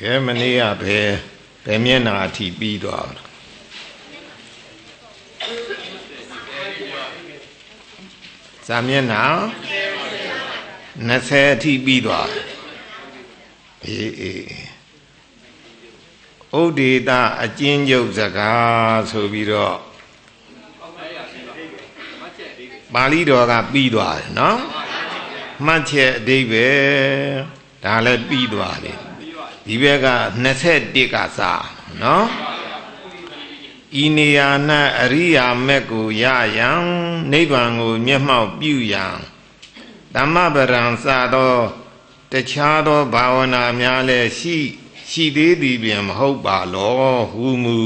ကဲမနေ့ကဘယ်ဘယ်မျက်နာအထိပြီးသွားဇာမျက်နာ20အထိပြီးသွားအေးအေးဥဒေတာအကျဉ်းချုပ်စကားဆိုပြီးတော့ပါဠိတော်ကပြီးသွားတယ်နော်မှတ်ချက်အဓိပ္ပာယ်ဒါလည်းပြီးသွားတယ် ဒီဘက်က21ကစားနော်ဤနေရာ၌အရိယာမက်ကိုရယံနိဗ္ဗာန်ကို မျက်မှောက်ပြုရန်ဓမ္မပရံစသောတခြားသောဘာဝနာများလည်းရှိရှိသေးသည်ပင်မဟုတ်ပါလောဟုမူ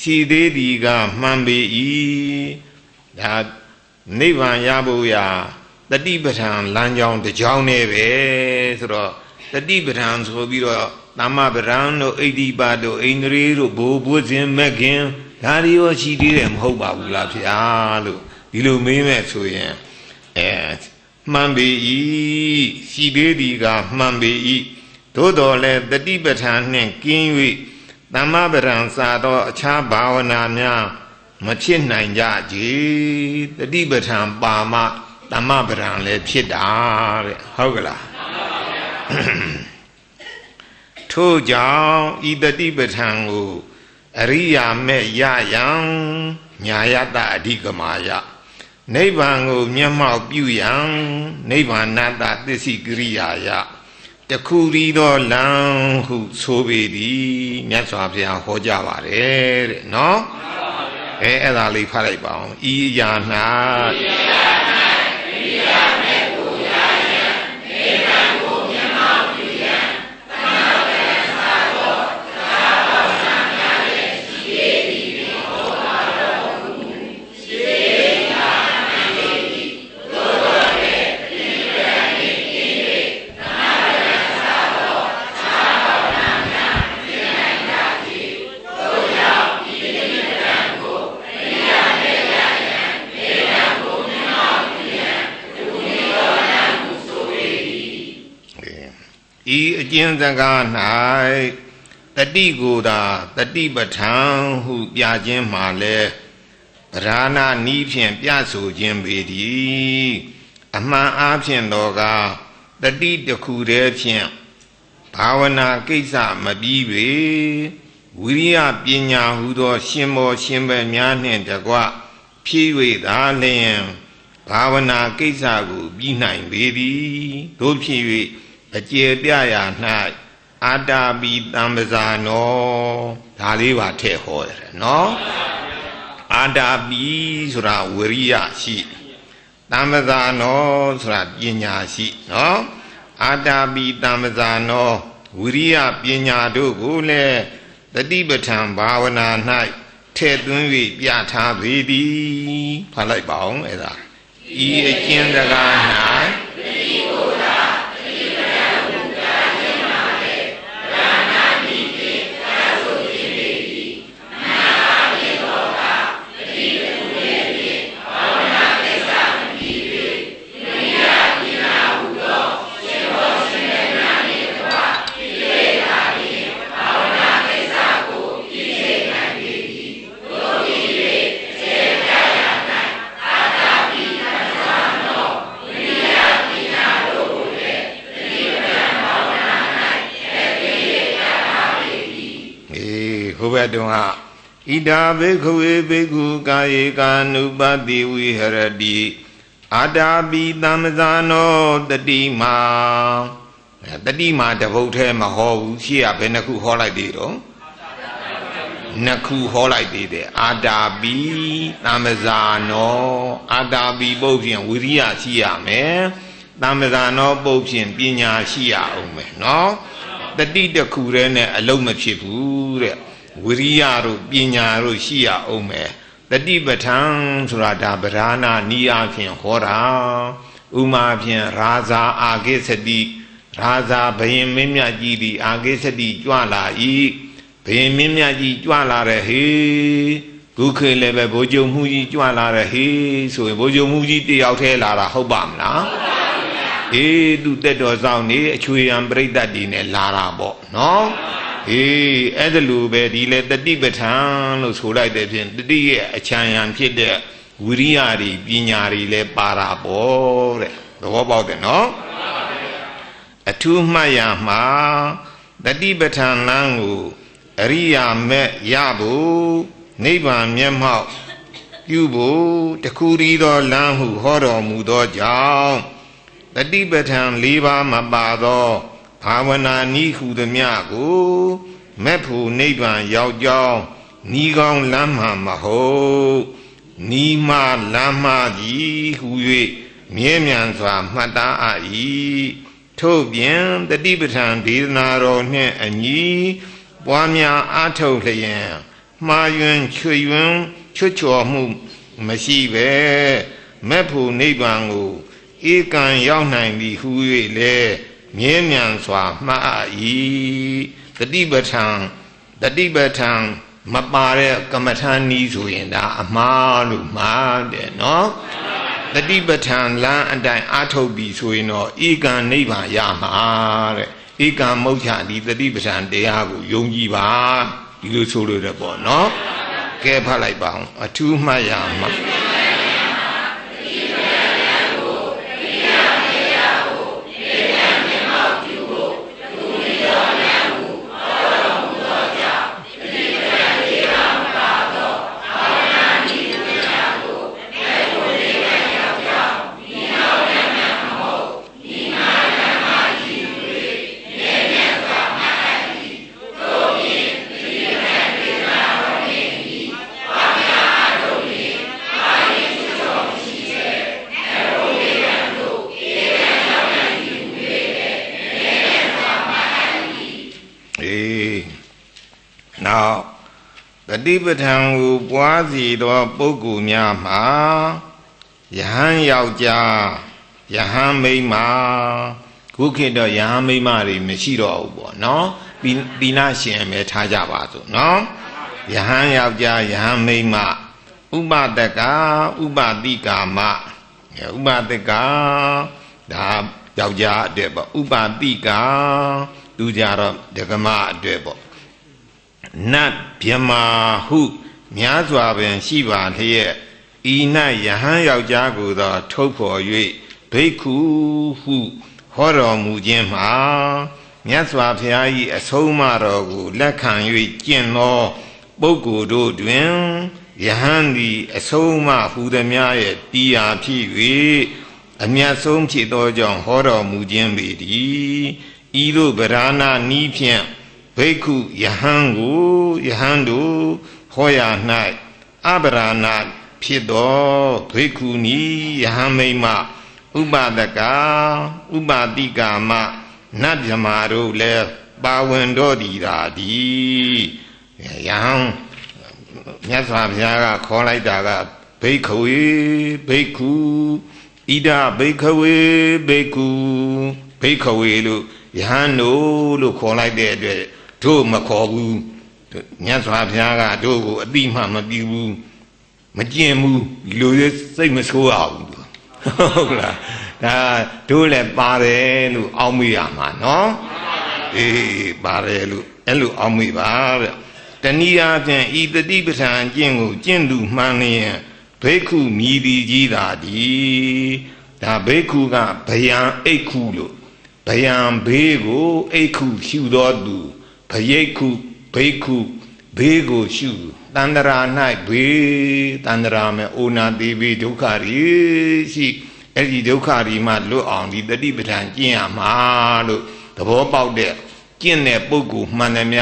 ရှိသေးသည်ကမှန်ပေ၏ဒါနိဗ္ဗာန်ရဖို့ရာတတိပဋ္ဌာန်လမ်းကြောင်းတစ်ကြောင်းနဲ့ပဲဆိုတော့ တတိပဋ္ဌာန်ဆိုပြီးတော့သမ္မပရံတို့အိဋ္ဌိပါတို့အိန္ဒြေတို့ဘိုးဘုဇင်မခင်ဒါတွေရောရှိသေးတယ်မဟုတ်ပါဘူးလားဗျာလို့ဒီလိုမေးမဲ့ဆိုရင်အဲမှန်ပေ၏ရှိသေးသည်ကမှန်ပေ၏သို့တော်လည်းတတိပဋ္ဌာန်နှင့်ကင်း၍သမ္မပရံစာသောအခြားဘာဝနာများမဖြစ်နိုင်ကြကြတတိပဋ္ဌာန်ပါမသမ္မပရံလည်းဖြစ်တာတဲ့ဟုတ်ကလား ထို့ကြောင့်ဤတတိပဋ္ဌာန်ကိုအရိယာမဲ့ရယံညာယတအဓိကမာယနိဗ္ဗာန်ကိုမျက်မှောက်ပြုရန်နိဗ္ဗာနတသစ္စိကရိယာယတခုရီသောလံဟုဆိုပေသည်မြတ်စွာဘုရားဟောကြားပါတယ်တဲ့နော်အဲအဲ့ဒါလေးဖတ်လိုက်ပါအောင်ဤယာ၌ဤယာ၌ဤယာမဲ့ကိုရာယံနိဗ္ဗာန်ကိုမျက်မှောက်ပြုရန်ဤအ ကျဉ်းစကား၌တတိကိုသာတတိပဋ္ဌာန်ဟုပြခြင်းမှာလဲဗราဏနီးဖြင့်ပြဆိုခြင်းပေသည်အမှန်အားဖြင့်တော့ကတတိတခုတည်းဖြင့်ဘာဝနာကိစ္စမပြီးပေဝိရိယပညာဟုသော ရှင်မောရှင်ပဲများနှင့်တကွဖြည့်၍သာလျင်ဘာဝနာကိစ္စကိုပြီးနိုင်ပေသည်တို့ဖြစ်၍ အကျေပြရာ၌အာတာပီတံပဇာနောဒါလေးပါထည့်ဟောတယ်နော်အာတာပီဆိုတာဝရိယရှိတံပဇာနောဆိုတာပညာရှိနော်အာတာပီတံပဇာနောဝိရိယပညာတို့ကိုလည်းတတိပဋ္ဌာန်ဘာဝနာ၌ထည့်သွင်း၍ပြထားပေသည်ဖတ်လိုက်ပါအောင်အဲ့ဒါဤအကျဉ်းစကား၌ဟိုဘက် တုန်းကဣဒာဘေခဝေဘေကုကာယေကာနုပတိဝိဟရတိအာတာပိသမ္မဇာနောတတိမာတတိမာတပုတ်ထဲမဟောဘူးရှေ့ကဘယ်နှခုဟောလိုက်သေးတော့နှစ်ခုဟောလိုက်သေးတယ်အာတာပိသမ္မဇာနောအာတာပိပုတ်ဖြင့်ဝိရိယရှိရမယ်သမ္မဇာနောပုတ်ဖြင့်ပညာရှိရအောင်မယ်နော်တတိတခုတည်းနဲ့အလုံးမဖြစ်ဘူးတဲ့ ဝိရိယတို့ပညာတို့ရှိရအောင်မယ်တတိပဋ္ဌာန်ဆိုတာဒါဗราဏနီးအဖြင့်ဟောတာဥမာဖြင့်ရာဇာအာဂိသတိရာဇာဘယင်မင်းမြတ်ကြီးသည်အာဂိသတိကြွလာ၏ဘယင်မင်းမြတ်ကြီးကြွလာတဲ့ဟေဒုက္ခလည်းပဲဘိုးကျုံမှုကြီးကြွလာတဲ့ဟေဆိုရင်ဘိုးကျုံမှုကြီးတယောက်တည်းလာတာဟုတ်ပါမလားဟုတ်ပါဘူးအေးသူတက်တော်ဆောင်နေအချွေရံပြိတ္တတွေနဲ့လာတာပေါ့နော် အေးအဲ့ဒါလိုပဲဒီလေတတိပဋ္ဌာန်လို့ဆိုလိုက်တဲ့ဖြင့်တတိရဲ့အချမ်းရံဖြစ်တဲ့ဝိရိယတွေပညာတွေလည်းပါတာပေါ့တဲ့သဘောပေါက်တယ်နော်အထူးမှတ်ရမှာတတိပဋ္ဌာန်လမ်းကိုအရိယာမဲ့ရဖို့နိဗ္ဗာန်မျက်မှောက်ပြုဖို့တခုရီသောလမ်းဟုဟောတော်မူသောကြောင့်တတိပဋ္ဌာန်၄ပါးမပါသော ဘာဝနာနည်းဟုသည်မြကိုမက်ဖို့နိဗ္ဗာန်ရောက်ကြောင်းဤကောင်းလမ်းမှမဟုတ်နီမလမ်းမှကြီးဟု၍မြဲမြံစွာမှတ်သားအပ်ထို့ပြင်တတိပဋ္ဌာန်ဒေသနာတော်နှင့်အညီပွားများအားထုတ်လျင်မှားယွင်းချွေယွင်းချွတ်ချော်မှုမရှိပဲမဲ့ဖို့နိဗ္ဗာန်ကိုဧကံရောက်နိုင်သည်ဟု၍လည်း မြဲမြံစွာမှတ်၏တတိပဋ္ဌာန်တတိပဋ္ဌာန်မပါတဲ့ကမ္မထာနီးဆိုရင်ဒါအမှားလို့မှားတယ်နော်တတိပဋ္ဌာန်လမ်းအတိုင်းအာထုတ်ပြီဆိုရင်တော့ဧကံနိဗ္ဗာန်ရမှာတဲ့ဧကံမုတ်ချဒီတတိပဋ္ဌာန်တရားကိုယုံကြည်ပါဒီလိုဆိုလို့ရပေါ့နော်ကဲဖတ်လိုက်ပါအောင်အထူးမှတ်ရမှာနောက် တတိပဋ္ဌာန်ကိုပွားစီသောပုဂ္ဂိုလ်များမှာယဟန်ယောက်ျားယဟန်မိန်းမခုခေတ်တော့ယဟန်မိန်းမတွေမရှိတော့ဘူးပေါ့နော်သီလရှင်ပဲထားကြပါစို့နော်ယဟန်ယောက်ျားယဟန်မိန်းမဥပတကဥပတိကာမဥပတကဒါယောက်ျားအတွက်ပေါ့ဥပတိကာသူကြတော့ဒကမအတွက်ပေါ့ နတ်မြမာဟုများစွာပင်ရှိပါလျက်ဤ၌ယဟန်ယောက်ျားကိုသောထုတ်ဖော်၍ဘိက္ခုဟုဟောတော်မူခြင်းမှာမြတ်စွာဘုရား၏အဆုံးအမတော်ကိုလက်ခံ၍ကျင့်သောပုဂ္ဂိုလ်တို့တွင်ယဟန်သည်အဆုံးအမဟူသည်များရဲ့တရားဖြစ်၍အမြတ်ဆုံးဖြစ်သောကြောင့်ဟောတော်မူခြင်းပေသည်ဤသို့ဗราဏနီးဖြင့် ဘိက္ခုယဟန်ကိုယဟန်တို့ဟောရ၌အပရာဏဖြစ်သောဘိက္ခုနီယဟန်မိမဥပဒကဥပတိကာမနတ်မြမာတို့လည်းပါဝင်တော်တည်တာဒီယဟန်မြတ်စွာဘုရားကခေါ်လိုက်တာကဘိက္ခဝေဘိက္ခုဣဒဘိက္ခဝေဘိက္ခုဘိက္ခဝေလို့ယဟန်တို့လို့ခေါ်လိုက်တဲ့အတွက် တို့မခေါ်ဘူးမြတ်စွာဘုရားကတို့ကိုအတိမှမပြဘူးမကျင်ဘူးဒီလိုလေးစိတ်မဆိုးအောင်ဟုတ်လားဒါတို့လည်းပါတယ်လို့အောက်မိရမှာနော်အေးပါတယ်လို့အဲ့လိုအောက်မိပါတဲ့တဏီအားဖြင့်ဤတတိပဋ္ဌာန်ကျင့်ကိုကျင့်သူမှန်လျင်ဘိက္ခုမြည်သည်ကြီးသာဒီဒါဘိက္ခုကဗယံအိက္ခုလို့ဗယံဘေးကိုအိက္ခုရှုတော်သူ ဘယိတ်ခုဘိက္ခုဘေးကိုရှုတန္တရာ၌ဘေးတန္တရာမဲ့အိုနာတိဘေးဒုက္ခရီရှိအဲ့ဒီဒုက္ခရီမှလွတ်အောင်ဒီတတိပဋ္ဌာန်ကျင့်ရမှာလို့သဘောပေါက်တဲ့ကျင့်တဲ့ပုဂ္ဂိုလ်မှန်တယ်မြ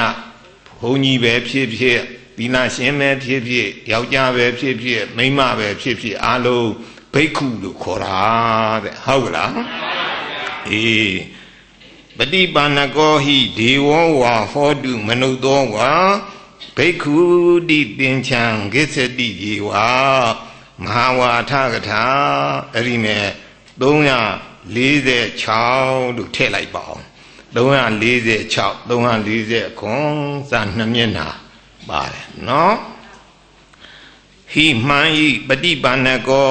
ဘုန်းကြီးပဲဖြစ်ဖြစ်သီလရှင်ပဲဖြစ်ဖြစ်ယောက်ျားပဲဖြစ်ဖြစ်မိန်းမပဲဖြစ်ဖြစ်အားလုံးဘိက္ခုလို့ခေါ်တာတဲ့ဟုတ်ကလားအေး ပฏิပါဏကောဟိဒေဝဝါဟောတုမနုသောဝါဘိက္ခုတိတင်ချံကိစ္စတိယေဝါမဟာဝါထကထာအဲ့ဒီမဲ့346လို့ထည့်လိုက်ပါအောင်346 340ခွန်စာနှစ်မျက်နှာပါတယ်နော်ဟိမှန်ဤပฏิပါဏကော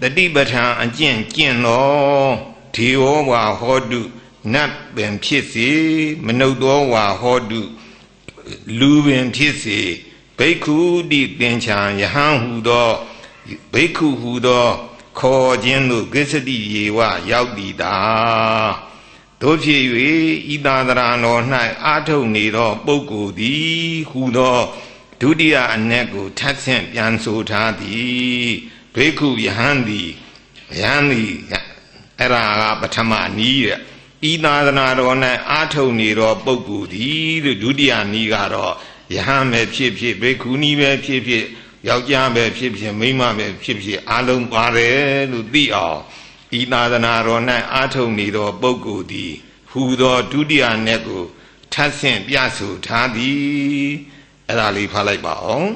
တတိပဋ္ဌာန်အကျင့်ကျင့်တော်ဒေဝဝါဟောတု နတ်ပင်ဖြစ်စေမနုဿောဝါဟောတုလူပင်ဖြစ်စေဘိက္ခုတိသင်္ချာယဟန်ဟူသောဘိက္ခုဟူသော ခေါ်ခြင်းသို့ကိစ္စတိယေဝရောက်တည်တာတို့ဖြစ်၍ဤသာသရာတော်၌အာထုတ်နေသောပုဂ္ဂိုလ်သည်ဟူသောဒုတိယအ내ကိုထပ်ဆင့်ပြန်ဆိုထားသည်ဘိက္ခုယဟန်သည်ယဟန်သည်အဲ့ဒါကပထမနီးတဲ့ ဤသာသနာတော်၌အာထုတ်နေသောပုဂ္ဂိုလ်သည်လို့ဒုတိယနီးကတော့ယဟန်ပဲဖြစ်ဖြစ်ဘိက္ခုနီးပဲဖြစ်ဖြစ်ယောက်ျားပဲဖြစ်ဖြစ်မိန်းမပဲဖြစ်ဖြစ်အလုံးပါတယ်လို့သိအောင်ဤသာသနာတော်၌အာထုတ်နေသောပုဂ္ဂိုလ်သည်ဟူသောဒုတိယ내ကိုထပ်ဆင့်ပြဆိုထားသည်အဲ့ဒါလေးဖတ်လိုက်ပါအောင်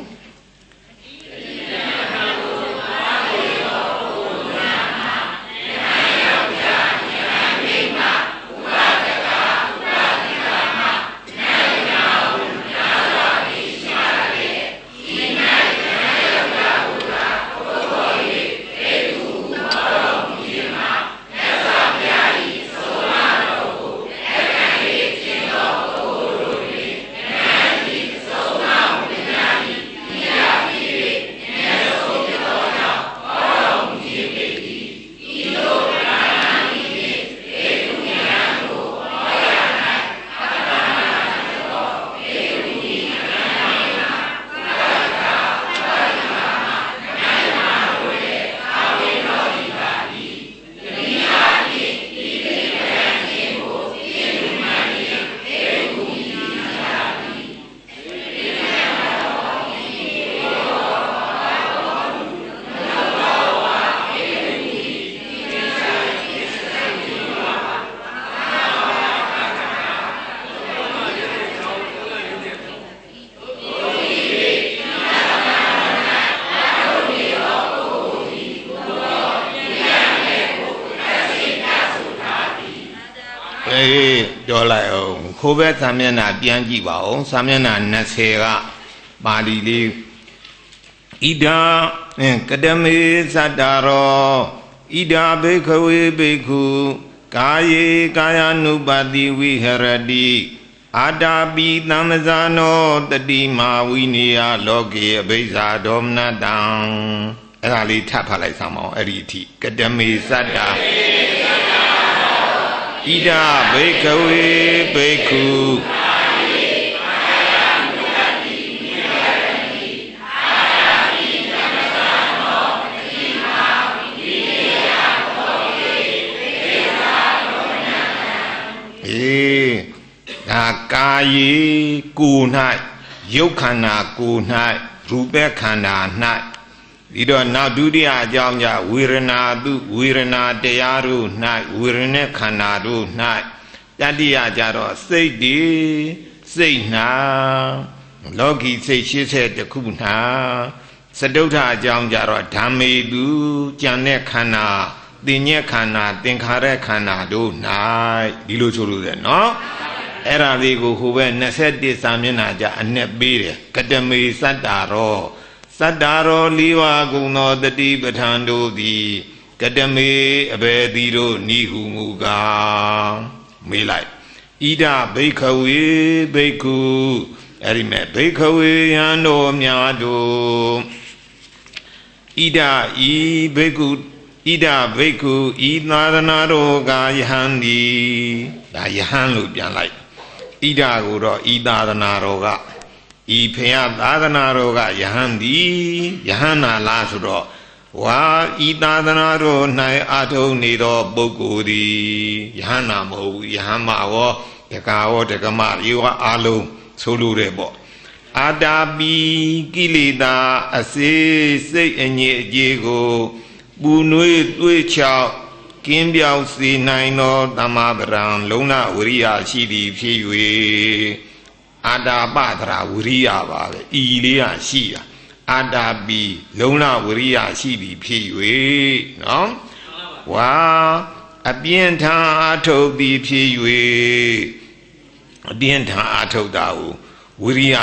ပြောလိုက်အောင် ခိုးဘက်သာမျက်နှာပြန်ကြည့်ပါအောင်သာမျက်နှာ20ကပါဠိလေးဣဒာကတမေသတ္တရောဣဒာဘိခဝေဘိက္ခုကာယေကာယ ानु ပတိဝိဟရတိအာတာပိသမ္မဇာနောတတိမာဝိနေယလောကေအဘိဇာဒေါမနတံအဲ့ဒါလေးထပ်ဖတ်လိုက်စမ်းပါအောင်အဲ့ဒီအထိကတမေသတ္တ ဣဒဘိကဝေဘိက္ခုအေးဒါကာယေကို၌ရုပ်ခန္ဓာကို၌ရူပခန္ဓာ၌ ဒီတော့နောက်ဒုတိယအကြောင်းကြဝေရဏတုဝေရဏတရားတို့၌ဝေရณะခန္ဓာတို့၌တတိယကြတော့စိတ်ဒီစိတ်နာလောကီစိတ်80တခုနာစတုထအကြောင်းကြတော့ဓမ္မေတုကြံတဲ့ခန္ဓာတင်ညက်ခန္ဓာသင်္ခါရခန္ဓာတို့၌ဒီလိုဆိုလို့ရတယ်နော်အဲ့ဒါလေးကိုဟိုဘက်21စာမျက်နှာကြအနဲ့ပေးတယ်ကတမေစတ္တာရော စတ္တာရောလေးဝါကုံသောတတိပဋ္ဌာန်တို့သည်ကတမေအဘယ်သည်တို့နိဟုမူကားမေးလိုက်ဣဒဘိခဝေဘိက္ခုအဲ့ဒီမဲ့ဘိခဝေယံတော်များတို့ဣဒဤဘိက္ခုဣဒဘိက္ခုဤသာသနာတော်ကယဟန်ဒီဒါယဟန်လို့ပြန်လိုက်ဣဒကိုတော့ဤသာသနာတော်က ဤဖယသာသနာတော်ကယဟန်သည်ယဟန်နာလားဆိုတော့ဝါဤသာသနာတော်၌အာထုံနေသောပုဂ္ဂိုလ်သည်ယဟန်နာမဟုတ်ဘူးယဟန်မဝတကာဝတကမရေဝအာလုံးဆိုလိုတယ်ပေါ့အာတာပိကိလေသာအစေစိတ်အငြိအကျေးကိုပူနွေးသွေးချောက်ကင်းပြောင်းစေနိုင်သောတမ္မာပရံလုံလဝရိယရှိသည်ဖြစ်၍ အာတာပသရာဝရိယပါပဲဤလေးကရှိတာအာတာပီလုံလဝရိယရှိပြီဖြစ်၍နော်ဝါအပြင်းထန်အာထုတ်သည်ဖြစ်၍အပြင်းထန်အာထုတ်တာကိုဝိရိယ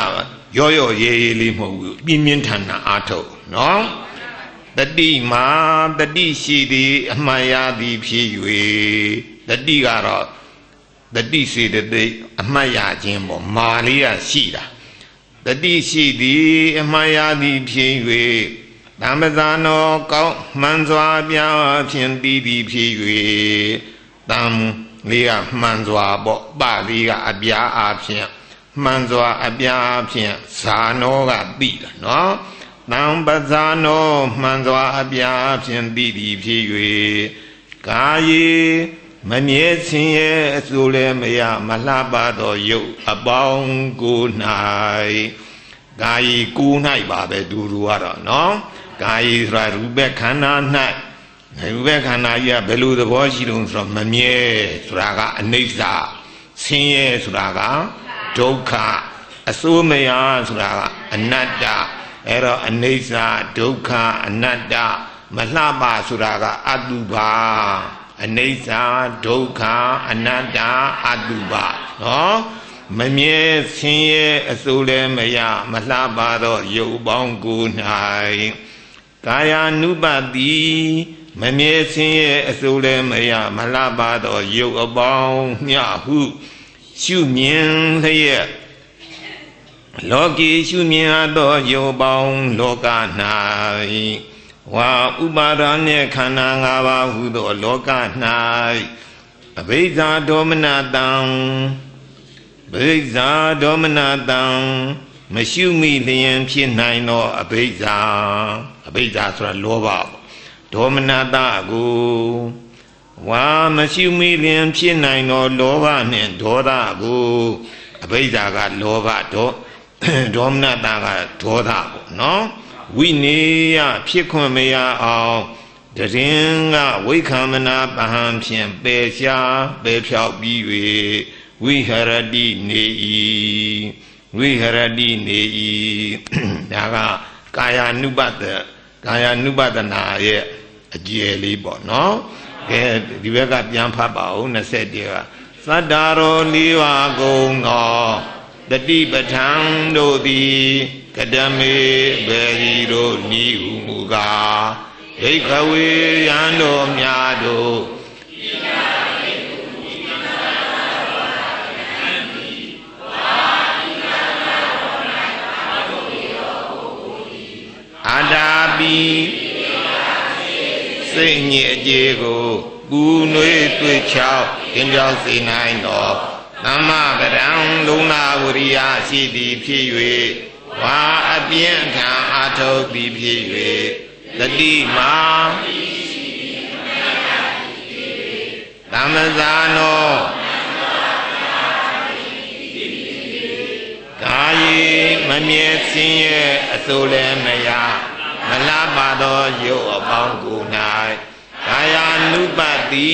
ရော့ရော့ရဲရဲလေးမဟုတ်ဘူးပြင်းပြင်းထန်ထန်အာထုတ်နော်တတိမာတတိရှိသည်အမှန်ရသည်ဖြစ်၍တတိကတော့ တတိစေတသိက်အမှတ်ရခြင်းပေါ့မာလေးကရှိတာတတိရှိသည်အမှန်ရသည်ဖြစ်၍တမ္ပဇာနောကောင်းမှန်စွာပြဖြင့်တည်သည်ဖြစ်၍တံလေးကမှန်စွာပေါ့ပလေးကအပြားအဖြင့်မှန်စွာအပြားအဖြင့်ဇာနောကသိတာနော်တံပဇာနောမှန်စွာအပြားအဖြင့်တည်သည်ဖြစ်၍ကာယေ မမြဲဆင်းရဲအစိုးလည်းမရမလှပသောရုပ်အပေါင်းကို၌ကာယီကို၌ပါပဲဒူရူကတော့နော်ကာယီဆိုတာရူပခန္ဓာ၌ရူပခန္ဓာကြီးကဘယ်လိုသဘောရှိတုံးဆိုတော့မမြဲဆိုတာကအနိစ္စဆင်းရဲဆိုတာကဒုက္ခအစိုးမရဆိုတာကအနတ္တအဲ့တော့အနိစ္စဒုက္ခအနတ္တမလှပဆိုတာကအတုပါ အနိစ္စဒုက္ခအနတ္တအတုပနော်မမြဲဆင်းရဲအစိုးလည်းမရမလှပါသောရုပ်ပေါင်းကို၌ကာယ ानु ပတိမမြဲဆင်းရဲအစိုးလည်းမရမလှပါသောရုပ်အပေါင်းမြဟုရှုမြင်လျက်လောကီရှုမြင်အပ်သောရုပ်ပေါင်းလောက၌ ဝါဥပါဒာနှင့်ခန္ဓာ၅ပါးဟုသောလောက၌အဘိဓါဒေါမနတံဘိဓါဒေါမနတံမရှုမိလျင်ဖြစ်နိုင်သောအဘိဓါအဘိဓါဆိုတာလောဘပေါ့ဒေါမနတကိုဝါမရှုမိလျင်ဖြစ်နိုင်သောလောဘနှင့်ဒေါသကိုအဘိဓါကလောဘဒေါဒေါမနတကဒေါသပေါ့နော် ဝိနေယဖြစ်ခွင့်မရအောင်တရင်ကဝိခံမနာပဟံဖြင့်ပယ်ရှားပယ်ဖြောက်ပြီး၍ဝိဟရတိနေ၏ဝိဟရတိနေ၏ဒါကကာယ ानु ပတကာယ ानु ပတနာရဲ့အကျယ်လေးပေါ့နော်ကဲဒီဘက်ကပြန်ဖတ်ပါဦး21ကသတ္တာရောလေးပါကုံသောတတိပဋ္ဌံတို့သည် ကတမေဘေရီတို့ဤဟုမူကားဒိဋ္ဌဝေယံတို့များတို့အာတာပိစိတ်ညစ်အကြေကိုပူနွေးတွေ့ချောက်ကျင်းပြောင်းစေနိုင်တော်သမ္မာပဒံလုံနာဝရိယရှိသည်ဖြစ်၍ ဝါအပြင်းခံအာထုတ်သည်ဖြစ်၍တတိမာသမ္မဇာနောကာယေမမြဲစင်းရဲ့အစိုးလည်းမရမလားပါသောရုပ်အပေါင်းကို၌ကာယ ानु ပတိ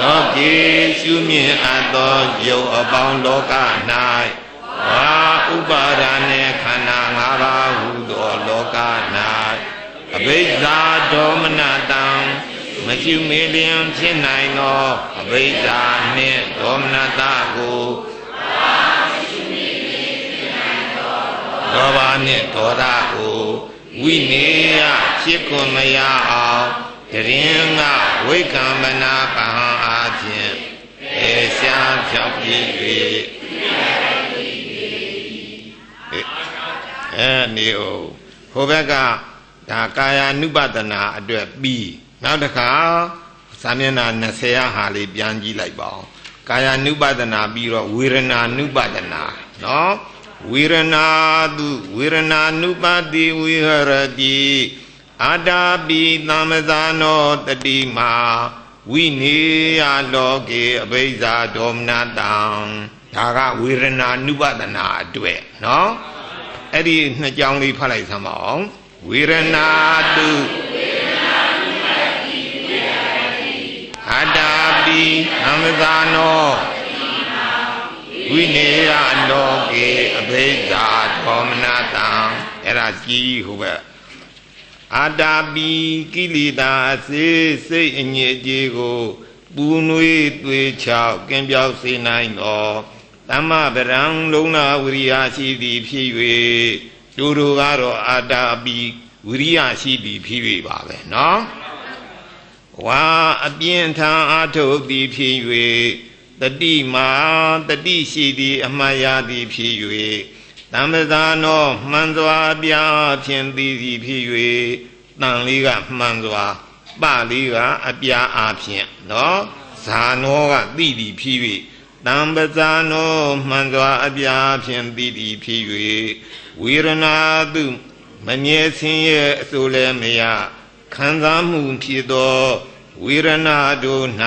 လောကေရှုမြင်အပ်သောယုတ်အပေါင်းလောက၌ဝါဥပါဒာနှင့်ခန္ဓာ၅ပါးဟူသောလောက၌အဘိဓါဒေါမနတံမရှိမေလျင်ဖြစ်နိုင်သောအဘိဓါနှင့်ဒေါမနတကိုဒေါဘာနှင့်ဒေါသကိုဝိနေယဖြစ်ခွန်မရအောင် တရင်ကဝိကံမနာပဟံအားဖြင့်အေရှားဖြောက်ပြီး၍အဲနေဦးဟိုဘက်ကဒါကာယ ानु ပဒနာအတွက်ပြီးနောက်တစ်ခါသာမျက်နှာ20ဟာလေးပြန်ကြည့်လိုက်ပါဦးကာယ ानु ပဒနာပြီးတော့ဝေရဏ ानु ပဒနာနော်ဝေရဏတုဝေရဏ ानु ပတိဝိဟရတိ အာတာပိသမ္မဇာနောတတိမာဝိနေယလောကေအဘိဇာဒေါမနတံဒါကဝေရဏ ानु ပဒနာအတွက်နော်အဲ့ဒီနှစ်ကြောင်းလေးဖတ်လိုက်စမ်းပါအောင်ဝေရဏတုအာတာပိသမ္မဇာနောဝိနေယလောကေအဘိဇာဒေါမနတံအဲ့ဒါကြီးဟုတ်ပဲ အာတာပိကိလေသာအစေစိတ်အညစ်အကြေးကိုပူနွေးသွေးချောက်ကင်းပြောက်စေနိုင်သော သမ္မပရံလုံးနာဝိရိယရှိသည်ဖြစ်၍တူတူကတော့အာတာပိဝိရိယရှိသည်ဖြစ်၍ပါပဲเนาะဝါအပြင်းထန်အာထုတ်သည်ဖြစ်၍တတိမာတတိရှိသည်အမှတ်ရသည်ဖြစ်၍ တမ္ပဇာနောမှန်စွာပြဖြင့်သည်သည်ဖြစ်၍တန်လေးကမှန်စွာပလေးကအပြာအားဖြင့်နော်ဇာနောကသိသည်ဖြစ်၍တံပဇာနောမှန်စွာအပြာဖြင့်သိသည်ဖြစ်၍ဝေရဏတုမမြဲဆင်းရဲအစိုးလည်းမရခံစားမှုဖြစ်သောဝေရဏတို့၌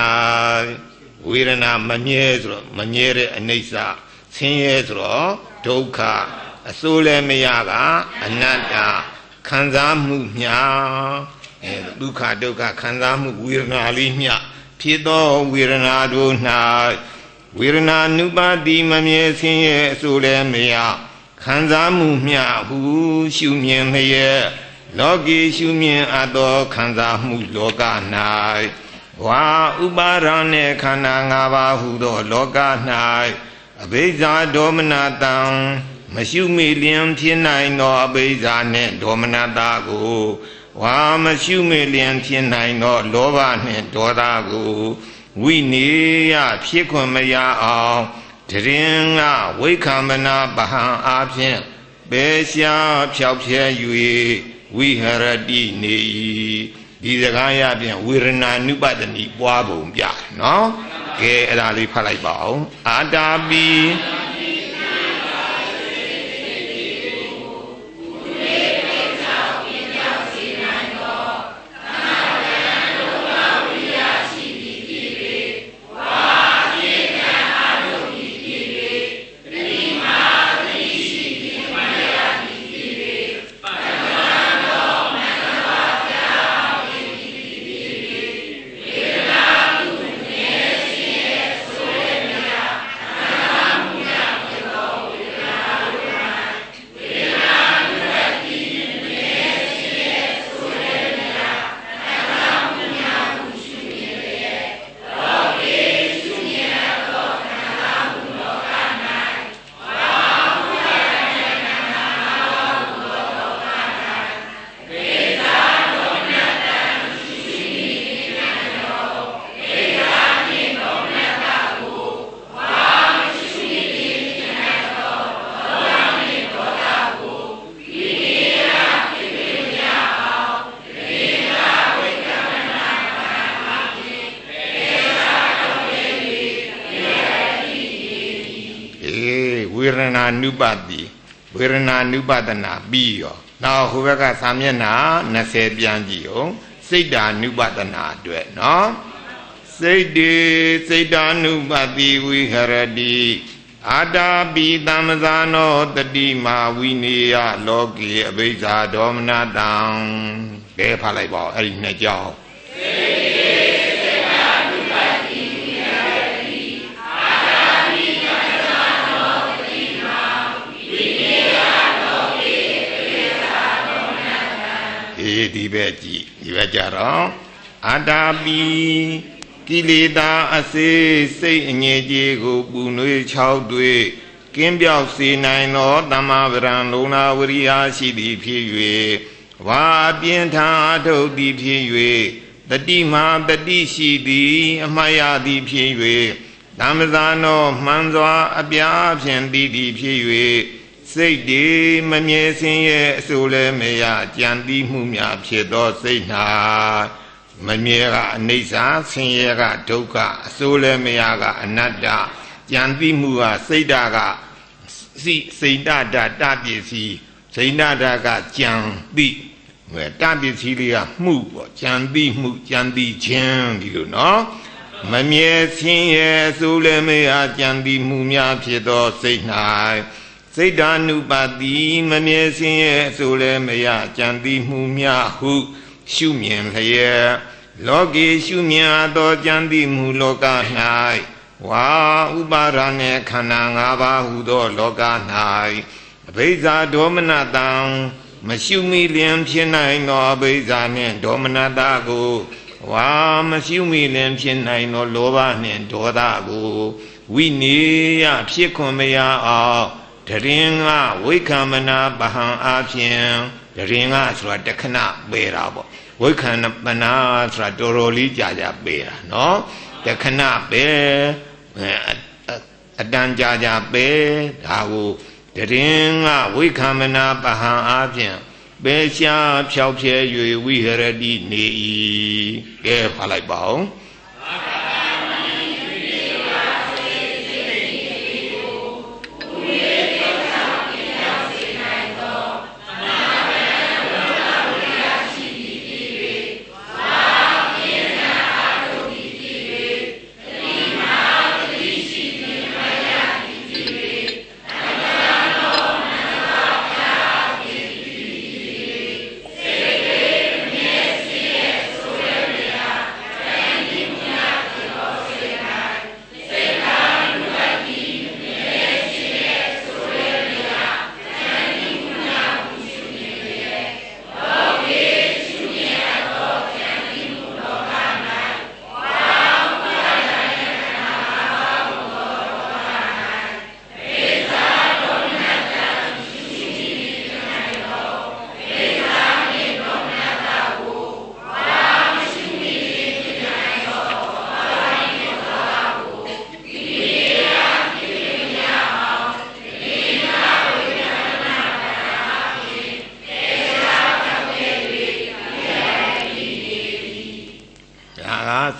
ဝေရဏမမြဲဆိုတော့မမြဲတဲ့အနိစ္စဆင်းရဲဆိုတော့ ဒုက္ခအစိုးလည်းမရကအနတ္တခံစားမှုမြအဲဒုက္ခဒုက္ခခံစားမှုဝေဒနာလေးမြဖြစ်သောဝေဒနာတို့၌ဝေဒနာနုပါတိမမြဲဆင်းရဲအစိုးလည်းမရခံစားမှုမြဟုရှုမြင်လျက်လောကီရှုမြင်အပ်သောခံစားမှုလောက၌ဝါဥပါရဏေခန္ဓာ၅ပါးဟုသောလောက၌ အဘိဇာဒေါမနတံမရှုမိလျင်ဖြစ်နိုင်သောအဘိဇာနှင့်ဒေါမနတာကိုဝါမရှုမိလျင်ဖြစ်နိုင်သောလောဘနှင့်ဒေါသကိုဝိနေယဖြစ်ခွင့်မရအောင်တရင်ကဝိခံမနာပဟံအားဖြင့်ပေရှားဖြောက်ဖြဲ၍ဝိဟရတိနေ၏ ဒီစကားရဖြင့်ဝေရဏ ानु ပတတိပွားပုံပြနော်ကဲအဲ့ဒါလေးဖတ်လိုက်ပါအောင်အာတာပိ ဝေရဏနုပဒနာပြီးရောနောက်ဟိုဘက်ကသာမျက်နှာ20ပြန်ကြည့်အောင်စိတ်ဓာနုပဒနာအတွက်နော်စိတ်တေစိတ်ဓာနုပတိဝိဟရတိအာတာပိသမ္မဇာနောတတိမာဝိနေယလောကေအဘိဇာဒေါမနတံကဲဖတ်လိုက်ပါအဲ့ဒီနှစ်ကြောင်း အေးဒီဘက်ကြည့်ဒီဘက်ကြတော့အာတာပီကိလေသာအစေစိတ်အငြိကြီးကိုပူနွေးချောက်တွေကင်းပြောက်စေနိုင်သောတမ္မာပရံလုံနာဝရိယရှိသည်ဖြစ်၍ဝါပြင်းထန်အထုတ်သည်ဖြစ်၍တတိမာတတိရှိသည် အမှတ်ရသည်ဖြစ်၍ဓမ္မဇာနောမှန်စွာအပြားဖြင့်တည်သည်ဖြစ်၍ စိတ်ဒီမမြဲစင်းရဲ့အဆိုလည်းမရကြံတိမှုများဖြစ်သောစိတ်၌မမြဲကအနိစ္စဆင်းရဲကဒုက္ခအဆိုလည်းမရကအနတ္တကြံတိမှုကစိတ်ဓာကစိစိတ်ဓာတတပစ္စည်းစိတ်ဓာတကကြံတိဝဲတပစ္စည်းလေးကမှုပေါ့ကြံတိမှုကြံတိခြင်းဒီလိုနော်မမြဲဆင်းရဲအဆိုလည်းမရကြံတိမှုများဖြစ်သောစိတ်၌ စိတ်ဓာနုပါတိမမြဲစင်းရဲ့အဆိုလည်းမရကြံတိမှုများဟု ရှုမြင်လျက်လောကေရှုမြင်သောကြံတိမှုလောက၌ဝါဥပါဒာနှင့်ခန္ဓာ၅ပါးဟုသောလောက၌အဘိဇာဒေါမနတံမရှုမိလျင်ဖြစ်နိုင်သောအဘိဇာနှင့်ဒေါမနတကိုဝါမရှုမိလျင်ဖြစ်နိုင်သောလောဘနှင့်ဒေါသကိုဝဝိနေယဖြစ်ခွန်မရအောင် တရင်ကဝိခံမနာပဟံအပြင်တရင်ကဆိုတာတခဏပေတာပေါ့ဝိခံမနာဆိုတာတော်တော်လေးကြာကြာပေတာနော်တခဏပေအတန်ကြာကြာပေဒါကိုတရင်ကဝိခံမနာပဟံအပြင်ပေရှားဖြောက်ဖြဲ၍ဝိဟရတိနေ၏ကဲဖာလိုက်ပါဦး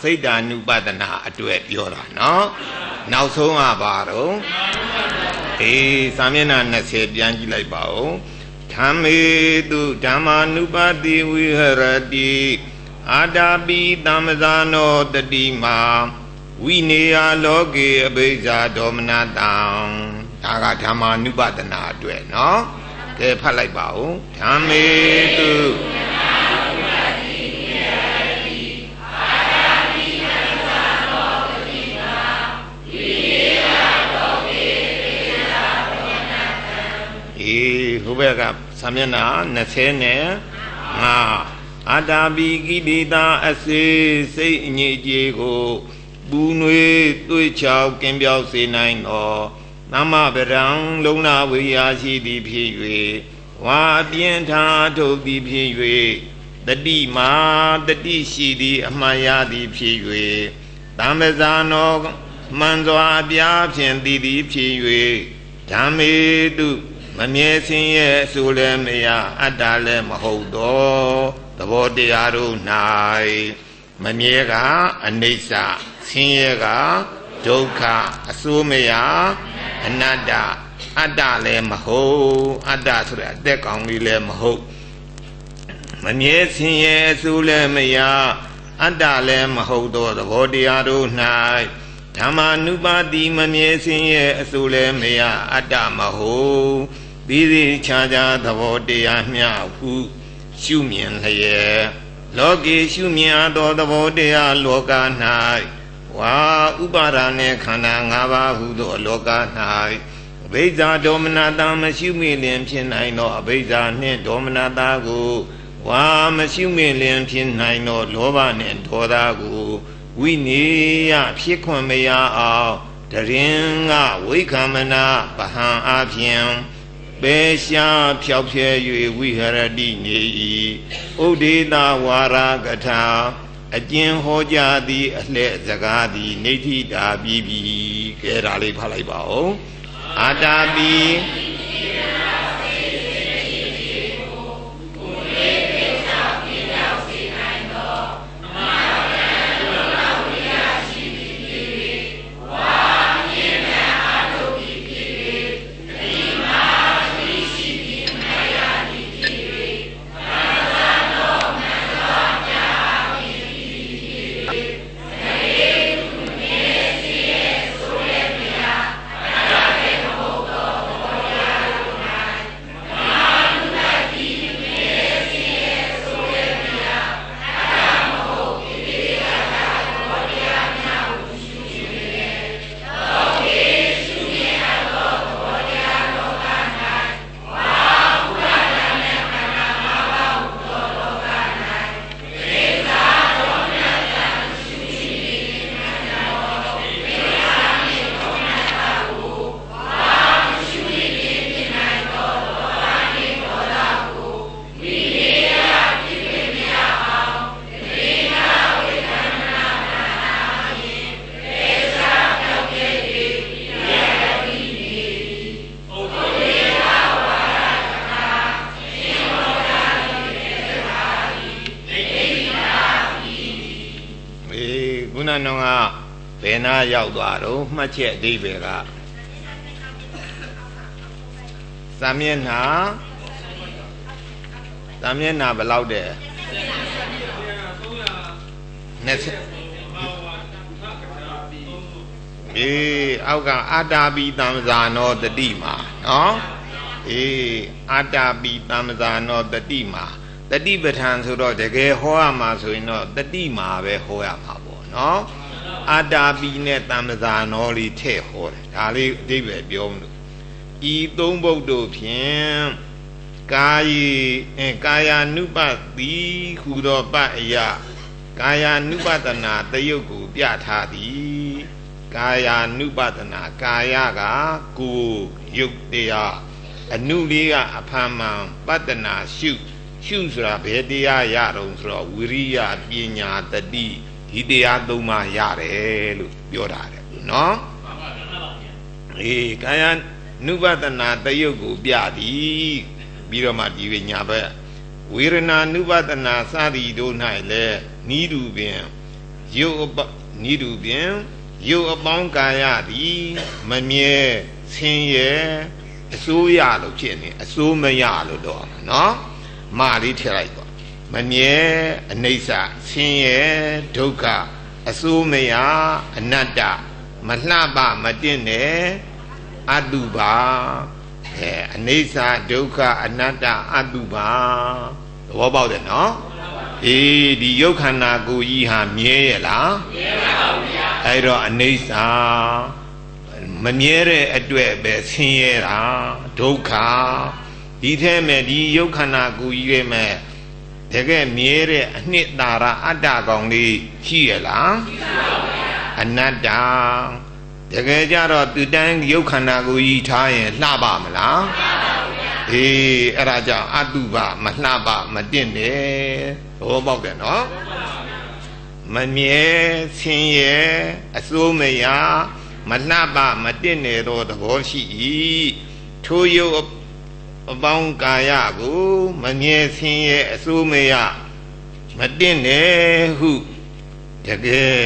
စိတ်ဓာနုပဒနာအတွက်ပြောတာနော်နောက်ဆုံးကပါတော့အေးစာမျက်နှာ20ပြန်ကြည့်လိုက်ပါဦးဓမ္မေတုဓမ္မာနုပတိဝိဟရတိအာတာပိသမ္မဇာနောတတိမာဝိနေယလောကေအဘိဇာဒေါမနတံဒါကဓမ္မာနုပဒနာအတွက်နော်ကဲဖတ်လိုက်ပါဦးဓမ္မေတု ဟိုဘက်ကဆာမျက်နှာ20နဲ့5အတာပိကိတိတာအစေစိတ်အငြိကြေကိုပူနွေတွေးချောက်ကင်းပြောက်စေနိုင်သောသမဗရံလုံနာဝိရာရှိသည်ဖြစ်၍ဝါအပြင်းထန်ထုတ်သည်ဖြစ်၍တတိမာတတိရှိသည်အမှန်ရသည်ဖြစ်၍တမ္ပဇာနောမှန်စွာအပြားဖြင့်တည်သည်ဖြစ်၍ဓမ္မေတု မမြဲစင်းရဲ့အဆိုလည်းမရအတ္တလည်းမဟုတ်တော့သဘောတရားတို့၌မမြဲကအနိစ္စဆင်းရဲကဒုက္ခအဆိုးမရအနတ္တအတ္တလည်းမဟုတ်အတ္တဆိုတဲ့အသက်ကောင်လေးလည်းမဟုတ်မမြဲဆင်းရဲအဆိုးလည်းမရအတ္တလည်းမဟုတ်တော့သဘောတရားတို့၌ ဓမ္မာနုပါတိမမြဲစင်းရဲ့အဆိုလည်းမရအတ္တမဟုတ်ပြီးပြီးခြားခြားသဘောတရားမျှဟုရှုမြင်လျက်လောကေရှုမြင်အပ်သောသဘောတရားလောက၌ဝါဥပါဒာနှင့်ခန္ဓာ၅ပါးဟုသောလောက၌အဘိဇာဒေါမနတာမရှိမိလင်ဖြစ်နိုင်သောအဘိဇာနှင့်ဒေါမနတာကိုဝါမရှိမိလင်ဖြစ်နိုင်သောလောဘနှင့်ဒေါသကို ဝိနေယဖြစ်ခွင့်မရအောင်တရင်ကဝိခံမနာပဟံအပြင်ပေရှားဖြောက်ဖြဲ၍ဝိဟရတိနေ၏ဥဒေတာဝါရကထာအကျဉ်ဟောကြားသည်အလှဲ့စကားသည်နေတိတာပြီးပြီကဲဒါလေးဖတ်လိုက်ပါဦးအာတာပိ နာရောက်သွားတော့မှတ်ချက်အဓိပ္ပာယ်ကသာမျက်နှာသာမျက်နှာဘယ်လောက်တဲ့20အေးအောက်ကအာတာပိတံဇာနောတတိမှာနော်အေးအာတာပိတံဇာနောတတိမှာတတိပဋ္ဌာန်ဆိုတော့တကယ်ဟောရမှာဆိုရင်တော့တတိမှာပဲဟောရမှာပေါ့နော် အတာပီနဲ့တမ္ပဇာနောလေးထည့်ဟောတယ်ဒါလေးအတိပ္ပယ်ပြောမလို့ဤသုံးဘုတ်တို့ဖြင့်ကာယီအကာယာနုပတိခုတော်ပအယကာယာနုပတနာတယုတ်ကိုပြထားသည်ကာယာနုပတနာကာယကကိုယုတ်တရားအနုလေးကအဖမ်းမှန်ပတနာရှုရှုဆိုတာဘယ်တရားရတော့ဆိုတော့ဝိရိယပညာတတိ ဒီတရားသုံးပါးရတယ်လို့ပြောတာတယ်နော်အေးကာယ ानु ပတနာတယုတ်ကိုပြသည်ပြီးတော့မှဒီဝိညာဘက်ဝေရဏ ानु ပတနာစသည်တို့၌လည်းနီးတူပင်ယုတ်နီးတူပင်ယုတ်အပေါင်းကာယသည်မမြဲဆင်းရဲအစိုးရလို့ဖြစ်နေအစိုးမရလို့တော့နော်မာလေးထည့်လိုက်တော့ မမြဲအနိစ္စဆင်းရဲဒုက္ခအစိုးမရအနတ္တမလှပမတင့်နဲ့အတုပါအဲအနိစ္စဒုက္ခအနတ္တအတုပါသဘောပေါက်တယ်နော်အေးဒီယုတ်ခန္ဓာကိုယ်ကြီးဟာမြဲရဲ့လားမြဲပါဘူးဗျာအဲ့တော့အနိစ္စမမြဲတဲ့အတွက်ပဲဆင်းရဲတာဒုက္ခဒီထဲမဲ့ဒီယုတ်ခန္ဓာကိုယ်ကြီးရဲ့မဲ့ တကယ်မြဲတဲ့အနှစ်သာရအတ္တကောင်လေးရှိရလားရှိပါဘူးဗျာအနတ္တတကယ်ကြတော့သူတန်းယုတ်ခန္ဓာကိုယ်ကြီးထားရင်လှပါမလားလှပါဘူးဗျာအေးအဲ့ဒါကြောင့်အတုပမလှပမတင့်တယ်သဘောပေါက်တယ်နော်မမြဲဆင်းရဲအစိုးမရမလှပမတင့်နေသောသဘောရှိ၏ထိုယုတ် အပေါင်းကာယကိုမမြဲဆင်းရဲအစိုးမရမတင့်နေဟုတကယ်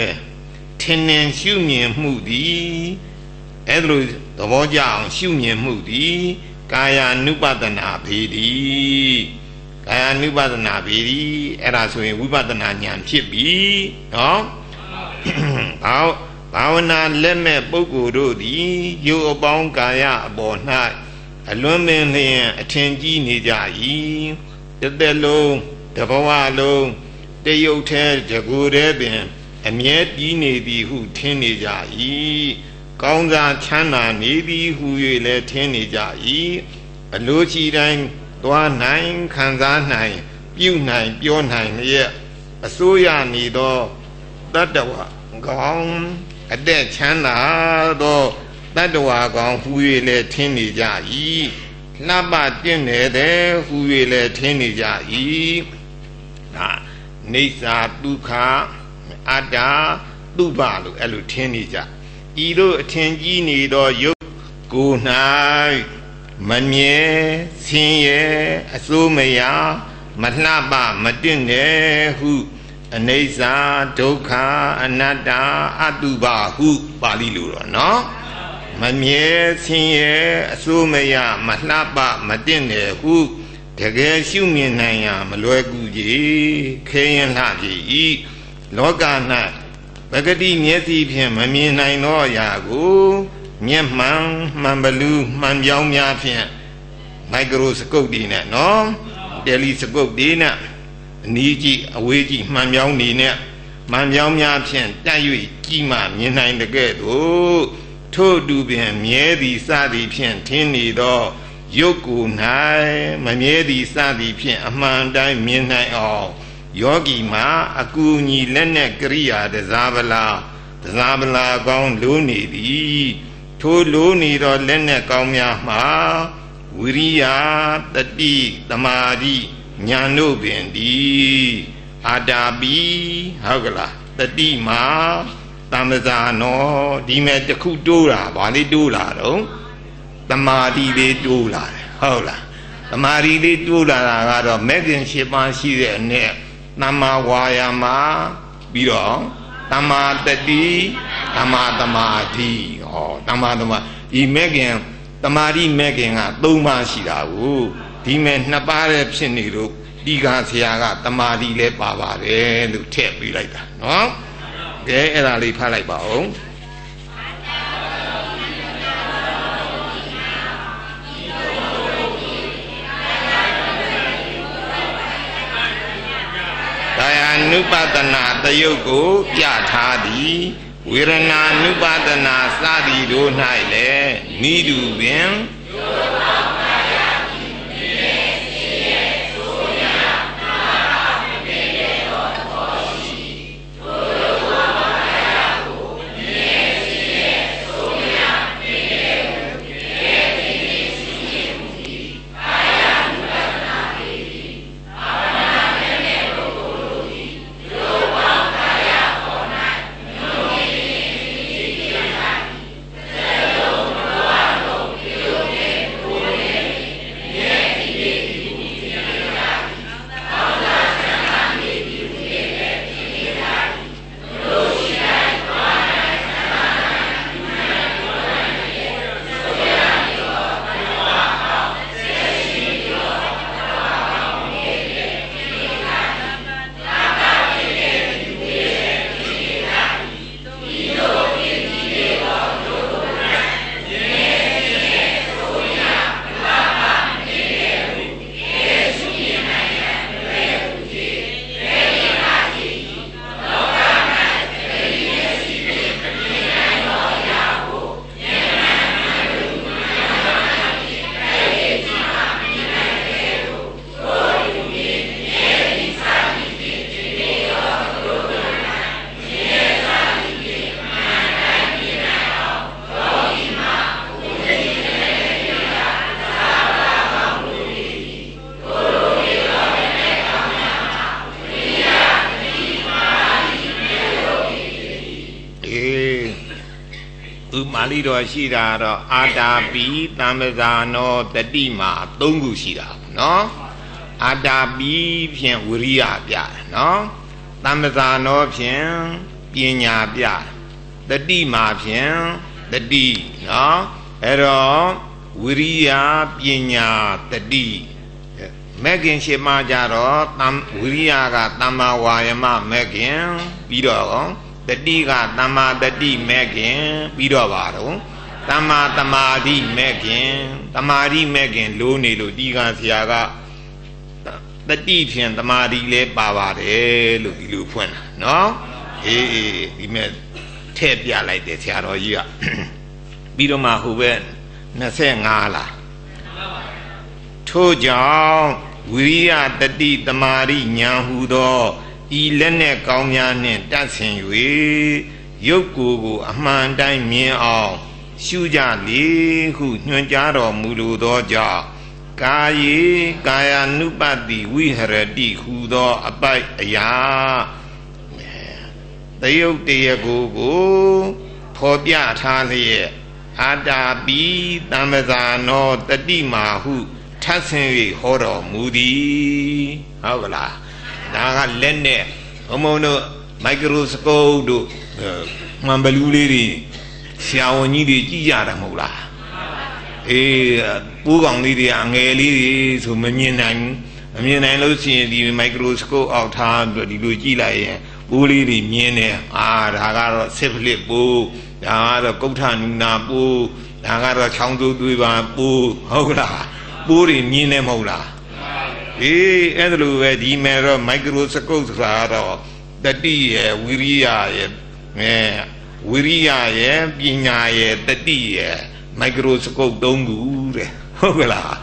ထင်ထင်ရှုမြင်မှုသည်အဲ့လိုသဘောကြအောင်ရှုမြင်မှုသည်ကာယ ानु ပဒနာဘေဒီကာယ ानु ပဒနာဘေဒီအဲ့ဒါဆိုရင်ဝိပဿနာဉာဏ်ဖြစ်ပြီနော်ဘာဘာဝနာလက်မဲ့ပုဂ္ဂိုလ်တို့သည်ယုတ်အပေါင်းကာယအပေါ်၌ အလွန်ပင်လျင်အထင်ကြီးနေကြ၏တသက်လုံးတဘဝလုံးတယုတ်ထဲတကူတည်းပင် အမြဲတည်နေသည်ဟုထင်နေကြ၏ကောင်းစားချမ်းသာနေသည်ဟု၍လည်းထင်နေကြ၏အလိုချီတိုင်းသွားနိုင်ခံစားနိုင်ပြုနိုင်ပြောနိုင်လျက်အစိုးရနေသောတတ္တဝကောင်းအသက်ချမ်းသာသော တတ္တဝါကောင်ဟူ၍လည်းထင်နေကြ၏လှပတင့်နေတဲ့ဟူ၍လည်းထင်နေကြ၏ဒါနေစာဒုက္ခအတ္တသူပလို့အဲ့လိုထင်နေကြဤတို့အထင်ကြီးနေသောယုတ်ကို၌မမြဲဆင်းရဲအစိုးမရမလှပမတင့်တယ်ဟုအနိစ္စဒုက္ခအနတ္တအတုပဟုပါဠိလိုတော့နော် မမြဲဆင်းရဲအစိုးမရမလှပမတင့်တယ်ဟုတကယ်ရှုမြင်နိုင်ရမလွယ်ကူကြီးခဲရင်လှပြီဤလောက၌ပဂတိမျက်စိဖြင့်မမြင်နိုင်သောအရာကိုမျက်မှန်မှန်ဘလူးမှန်ပြောင်းများဖြင့်မိုက်ခရိုစကုပ်တွေနဲ့နော်တယ်လီစကုပ်တွေနဲ့အနီးကြည့်အဝေးကြည့်မှန်ပြောင်းနေနဲ့မှန်ပြောင်းများဖြင့်တက်၍ကြည်မှမြင်နိုင်တဲ့ကဲ့သို့ ထို့တူပင်မြဲသည်စသည်ဖြင့်ထင်းနေသောရုပ်ကို၌မမြဲသည်စသည်ဖြင့်အမှန်တိုင်းမြင်နိုင်အောင်ယောဂီမှာအကူအညီလက်နဲ့ကရိယာတစားပလာတစားပလာကောင်းလိုနေသည်ထိုလိုနေသောလက်နဲ့ကောင်းများမှာဝိရိယတတိတမာတိညာတို့ပင်သည်အာတာပိဟုတ်ကလားတတိမာ တမ္ပဇာနောဒီမဲ့တခုတိုးတာဗာလေးတိုးလာတော့တမာတိလေးတိုးလာတယ်ဟုတ်လားတမာတိလေးတိုးလာတာကတော့မဂ္ဂင်၈ပါးရှိတဲ့အ ਨੇ သမ္မာဝါယာမပြီးတော့တမ္မာတတိတမ္မာတမာတိဟောတမ္မာတမာဒီမဲ့ခင်တမာတိမဲ့ခင်က၃ပါးရှိတာကိုဒီမဲ့နှစ်ပါးလည်းဖြစ်နေလို့ဒီကဆရာကတမာတိလည်းပါပါတယ်လို့ထည့်ပေးလိုက်တာနော် ကဲအဲ့ဒါလေးဖတ်လိုက်ပါဦးကာယ ानु ပဒနာတယုတ်ကိုပြထားသည်ဝေရဏ ानु ပဒနာစသည်တို့၌လည်းနိဒုပင်ဥမာလိ တော်ရှိတာတော့အာတာပိတမ္ပဇာနောတတိမာ၃ခုရှိတာနော်အာတာပိဖြင့်ဝရိယပြတယ်နော်တမ္ပဇာနောဖြင့်ပညာပြတတိမာဖြင့်တတိနော်အဲ့တော့ဝရိယပညာတတိမဂ်ခင်ရှိမှကြတော့တမ်ဝိရိယကတမ္မာဝါယမမဂ်ခင်ပြီးတော့ တတိကတမ္မာတတိမဲ့ခင်ပြီးတော့ပါတော့တမ္မာတမာတိမဲ့ခင်တမာတိမဲ့ခင်လိုနေလို့ဒီကဆရာကတတိဖြင့်တမာတိလဲပါပါတယ်လို့ဒီလိုဖွင့်တာနော်အေးအေးဒီမဲ့ထည့်ပြလိုက်တယ်ဆရာတော်ကြီးကပြီးတော့မှဟိုဘက်25လားထို့ကြောင့်ဝိရိယတတိတမာရိညာဟုသော ဤလက်နဲ့ကောင်းများနှင့်တတ်ဆင်၍ရုပ်ကိုယ်ကိုအမှန်တိုင်းမြင်အောင် ရှုကြလေဟုညွှန်ကြားတော်မူလိုသောကြောင့်ကာယေကာယ ानु ပတိဝိဟရတိဟူသော အပိုက်အရာတယုတ်တရကိုကိုဖော်ပြထားလျက်အာတာပိတမ္ပဇာနောတတိမာဟုထပ်ဆင်း၍ဟောတော်မူသည်ဟုတ်ကလား ဒါကလက်နဲ့ဘုံဘုံတို့မိုက်ကရိုစကုပ်တို့မှန်ဘလူးလေးတွေဆရာဝန်ကြီးတွေကြည့်ကြတာမဟုတ်လားအေးပိုးကောင်လေးတွေအငယ်လေးတွေဆိုမမြင်နိုင်မမြင်နိုင်လို့ရှိရင်ဒီမိုက်ကရိုစကုပ်အောက်ထားပြီးဒီလိုကြည့်လိုက်ရင်ပိုးလေးတွေမြင်တယ်အာဒါကတော့ဆစ်ဖလစ်ပိုးဒါကတော့ကုဋ္ဌနူနာပိုးဒါကတော့ချောင်းသွေးသွေးပါပိုးဟုတ်လားပိုးတွေမြင်တယ်မဟုတ်လား အေးအဲ့ဒါလိုပဲဒီမဲ့တော့မိုက်ကရိုစကုပ်ဆိုတာတော့တတိရယ်ဝိရိယရယ်အဲဝိရိယရယ်ပညာရယ်တတိရယ်မိုက်ကရိုစကုပ်၃ခုတဲ့ဟုတ်ကလား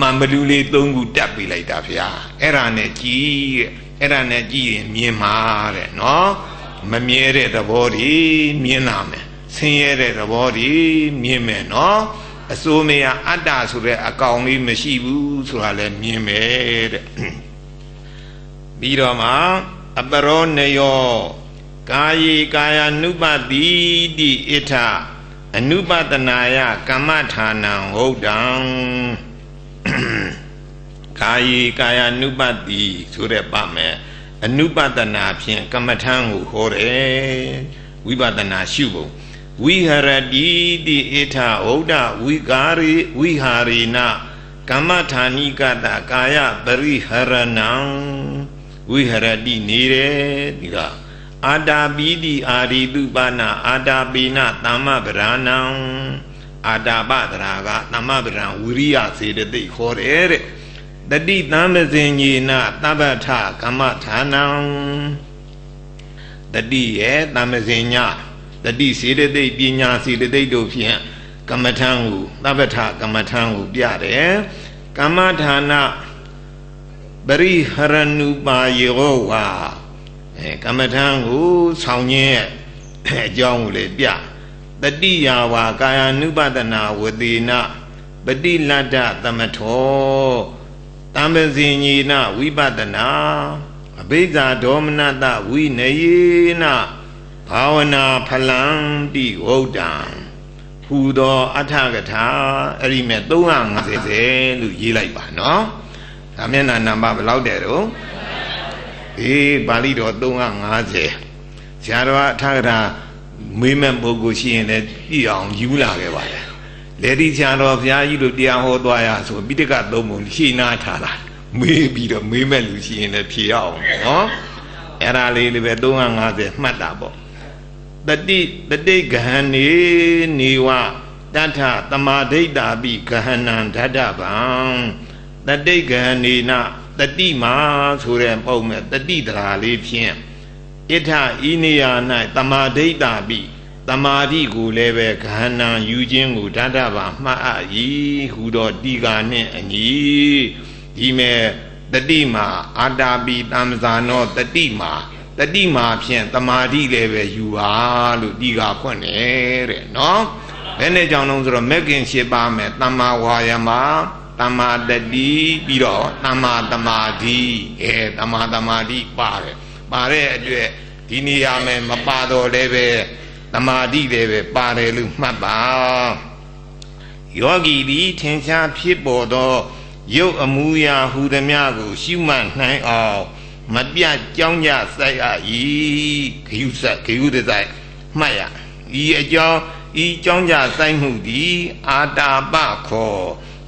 မှန်ဘလူးလေး၃ခုတက်ပြီးလိုက်တာဗျာအဲ့ဒါနဲ့ကြည်တဲ့အဲ့ဒါနဲ့ကြည်ရင်မြင်မှာတဲ့နော်မမြဲတဲ့သဘောတွေမြင်လာမယ်ဆင်းရဲတဲ့သဘောတွေမြင်မယ်နော် အစိုးမရအတ္တဆိုတဲ့အကောင်လေးမရှိဘူးဆိုတာလည်းမြင်မယ်တဲ့ပြီးတော့မှအပရောနယောကာယေကာယ ानु ပတိတိဣထအနုပတနာယကမ္မဌာနံဟုတ်တံကာယေကာယ ानु ပတိဆိုတဲ့ပါမယ်အနုပဒနာဖြင့်ကမ္မထံကိုဟောတယ်ဝိပဿနာရှုပုံ ဝိဟရတိတိဣထဩဒဝိကာရိဝိဟာရိနကမ္မဌာနိကတကာယပရိဟရဏံဝိဟရတိနေတယ်ဒီကအာတာပိတိအာရိတုပနာအာတာပိနသမ္မဗရဏံအာတာပတရာကသမ္မဗရံဝိရိယစေတသိက်ခေါ်တယ်တဲ့တတိတံပဇင်ညေနသဗ္ဗထကမ္မဌာနံတတိရဲ့တံပဇင်ည တတိစေတသိက်ပညာစေတသိက်တို့ဖြင့်ကမ္မထံကိုသဗ္ဗထကမ္မထံကိုပြတယ်ကမ္မဌာနပရိဟရဏုပါယောဝါအဲကမ္မထံကိုဆောင်ခြင်းအကြောင်းကိုလည်းပြတတိယဝါကာယ ानु ပဒနာဝတိနာပတိလတ္တသမထောတံပဇင်ညေနဝိပဒနာအဘိဇာဒေါမနတဝိနယေန ဘာဝနာဖလံတိဝုဒ္ဒံဟူသောအထကထာအဲ့ဒီမဲ့350လို့ရေးလိုက်ပါနော်ဒါမျက်နှာနံပါတ်ဘယ်လောက်တဲ့တော့အေးပါဠိတော်350ဆရာတော်အထကထာမေးမဲ့ပုဂ္ဂိုလ်ရှိရင်လည်းကြည့်အောင်ယူလာခဲ့ပါတယ်လေဒီဆရာတော်ဘုရားကြီးတို့တရားဟောသွားရဆိုပိဋကသုံးပုံရှင်းနာထားတာမေးပြီးတော့မေးမဲ့လူရှိရင်လည်းဖြေရအောင်နော်အဲ့ဒါလေးလည်းပဲ350မှတ်တာပေါ့ တတိတတိဂဟဏေနေဝတထသမာဒိဋ္ဌာပိဂဟဏံဓတ္တဗံတတိဂဟဏေနတတိမာဆိုတဲ့ပုံမဲ့တတိတရာလေးဖြင့်ဣထဤနေရာ၌သမာဒိဋ္ဌာပိတမာတိကိုလည်းပဲဂဟဏံယူခြင်းကိုဓတ္တဗံမှတ်အပ်၏ဟူသောတိကာနှင့်အညီဒီမဲ့တတိမာအာတာပိတမ္ဇာနောတတိမာ တတိမာဖြင့်တမာတိလည်းပဲယူပါလို့ဒီကဖွင့်တယ်တဲ့နော်ဘယ်နဲ့ကြောင့်လုံးဆိုတော့မက်ကင်၈ပါးမယ်တမ္မာဝါယမတမ္မာတတိပြီးတော့တမ္မာတမာတိအဲတမ္မာတမာတိပါတယ်ပါတဲ့အတွက်ဒီနေရာမယ်မပါတော့လည်းပဲတမာတိလည်းပဲပါတယ်လို့မှတ်ပါယောဂီသည်ထင်ရှားဖြစ်ပေါ်သောရုပ်အမူအရာဟူသည်များကိုရှုမှတ်နိုင်အောင် မပြတ်ကြောင်းကြစိုက်ရ၏ခယုစခယုတစိုက်မှတ်ရဤအကြောင်းဤကြောင်းကြစိုက်မှုသည်အာတာပခော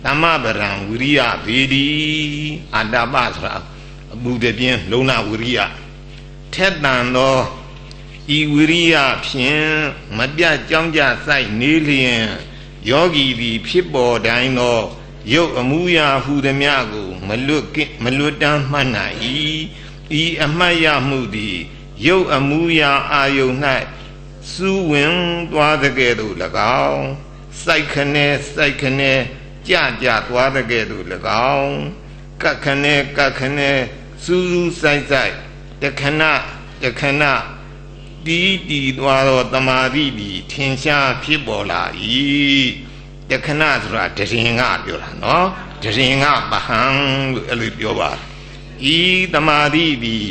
ဓမ္မပရံဝိရိယဗေဒီအာတာပဆိုတာအမှုတပြင်းလုံလဝိရိယထက်တန်သောဤဝိရိယဖြင့်မပြတ်ကြောင်းကြစိုက်နေလျင်ယောဂီသည်ဖြစ်ပေါ်တိုင်းသောရုပ်အမှုရာဟူသည်များကို မလွတ်မလွတ်တမ်းမှတ်နိုင်၏ ဤအမှတ်ရမှုသည်ရုပ်အမှုရာအာယုန်၌စူးဝင်သွားတဲ့ကဲ့သို့၎င်းစိုက်ခနဲစိုက်ခနဲကြကြသွားတဲ့ကဲ့သို့၎င်းကခနဲကခနဲစူးစူးစိုက်စိုက်တခဏတခဏတီးတီးသွားသောတမာတိသည်ထင်ရှားဖြစ်ပေါ်လာ၏တခဏဆိုတာတရင်ကပြောတာနော်တရင်ကပဟံလို့အဲ့လိုပြောပါ ဤတမာတိသည်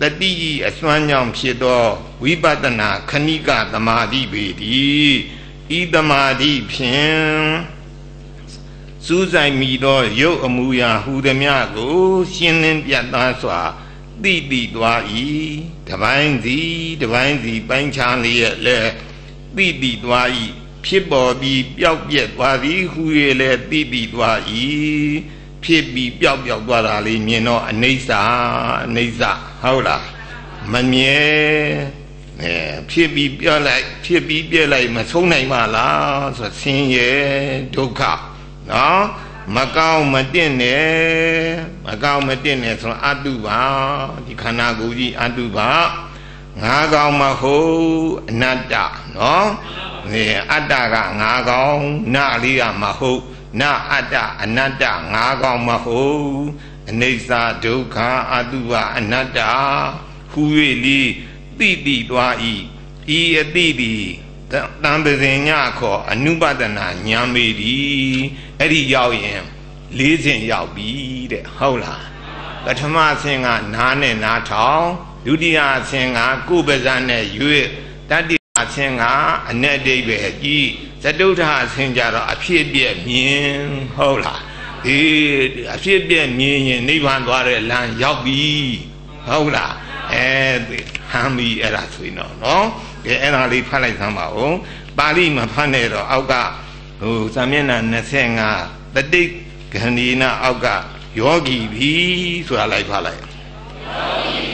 တတိအစွမ်းကြောင့်ဖြစ်သောဝိပဿနာခဏိကတမာတိပေသည်ဤတမာတိဖြင့်စူးဆိုင်မိသောရုပ်အမူအရာဟူသည်များကို ရှင်းလင်းပြတ်သားစွာသိသိသွား၏တပိုင်းစီတပိုင်းစီပိုင်းခြားလျက်လဲသိသိသွား၏ဖြစ်ပေါ်ပြီးပျောက်ပြက်သွားသည်ဟူ၍လဲသိသိသွား၏ ဖြစ်ပြီးပျောက်ပျောက်သွားတာလေးမြင်တော့အနိစ္စအနိစ္စဟုတ်လားမမြဲအဲဖြစ်ပြီးပြောက်လိုက်ဖြစ်ပြီးပြက်လိုက်မဆုံးနိုင်ပါလားဆိုဆင်းရဲဒုက္ခနော်မကောင်းမတင့်နဲ့မကောင်းမတင့်နဲ့ဆိုတော့အတုပါဒီခန္ဓာကိုယ်ကြီးအတုပါငါကောင်းမဟုတ်အနတ္တနော်ဒီအတ္တကငါကောင်းနာလေးကမဟုတ် နာအတ္တအနတ္တငါကောင်းမဟုတ်အနိစ္စဒုက္ခအတုပါအနတ္တဟူ၍လီတိတိသွားဤဤအတိတိတံပဇင်ညခေါ်အနုပဒနာညာမေဒီအဲ့ဒီရောက်ရင်လေးစဉ်ရောက်ပြီတဲ့ဟုတ်လားပထမအဆင့်ကနားနဲ့နားထောင်ဒုတိယအဆင့်ကကုပဇာနဲ့ရွေ့တတိယ အဆင့်ကအ내ဒိဗ္ဗေကြီးသတုထအဆင့်ကြတော့အဖြစ်ပြက်မြင်ဟုတ်လားဒီအဖြစ်ပြက်မြင်ရင်နိဗ္ဗာန်သွားတဲ့လမ်းရောက်ပြီဟုတ်လားအဲဟမ်းပြီအဲ့ဒါဆိုရင်တော့နော်ကဲအဲ့ဒါလေးဖတ်လိုက်သမ်းပါဦးပါဠိမဖတ်နဲ့တော့အောက်ကဟိုဇာမျက်နှာ25တတိဂန္ဒီနာအောက်ကယောဂီပြီဆိုတာလိုက်ဖတ်လိုက်ယောဂီ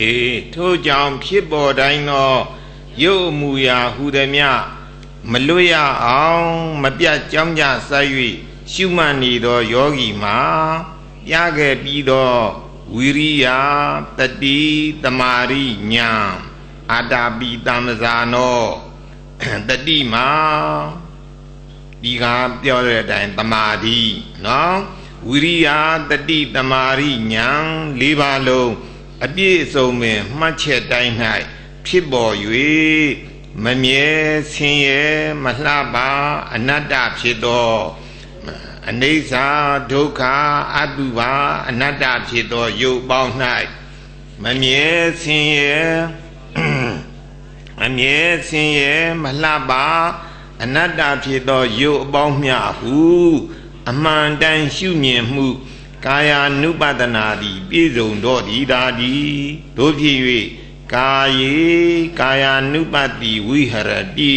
အေးထို့ကြောင့်ဖြစ်ပေါ်တိုင်းသောရုပ်အမူအရာဟူသည်မြမလွတ်ရအောင်မပြတ်ကြောင်းကြဆက်၍ရှုမှတ်နေသောယောဂီမှာပြခဲ့ပြီးသောဝိရိယတတိတမာရိညာအာတာပိတမဇာနောတတိမှာဒီကပြောတဲ့အတိုင်းတမာတိနော်ဝိရိယတတိတမာရိညာ၄ပါးလုံး အပြည့်အစုံပင်မှတ်ချက်တိုင်း၌ဖြစ်ပေါ်၍မမြဲဆင်းရဲမလှပါအနတ္တဖြစ်သောအနိစ္စဒုက္ခအတုပါအနတ္တဖြစ်သောရုပ်ပေါင်း၌မမြဲဆင်းရဲမမြဲဆင်းရဲမလှပါအနတ္တဖြစ်သောရုပ်အပေါင်းများဟုအမှန်တန်ရှုမြင်မှု ကာယ ानु ပဒနာသည်ပြည့်စုံတော့ဒီသာသည်တို့ဖြစ်၍ကာယေကာယ ानु ပတိဝိဟရတိ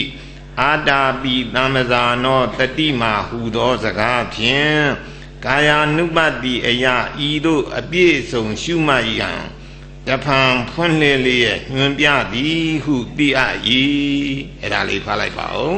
အာတာပိသမ္မဇာနောတတိမာဟူသောစကားဖြင့်ကာယ ानु ပတိအယဤတို့အပြည့်စုံရှုမှတ်ရန်တဖန်ဖွင့်လှစ်လျက်ညွန်ပြသည်ဟုသိအပ်၏အဲ့ဒါလေးဖတ်လိုက်ပါဦး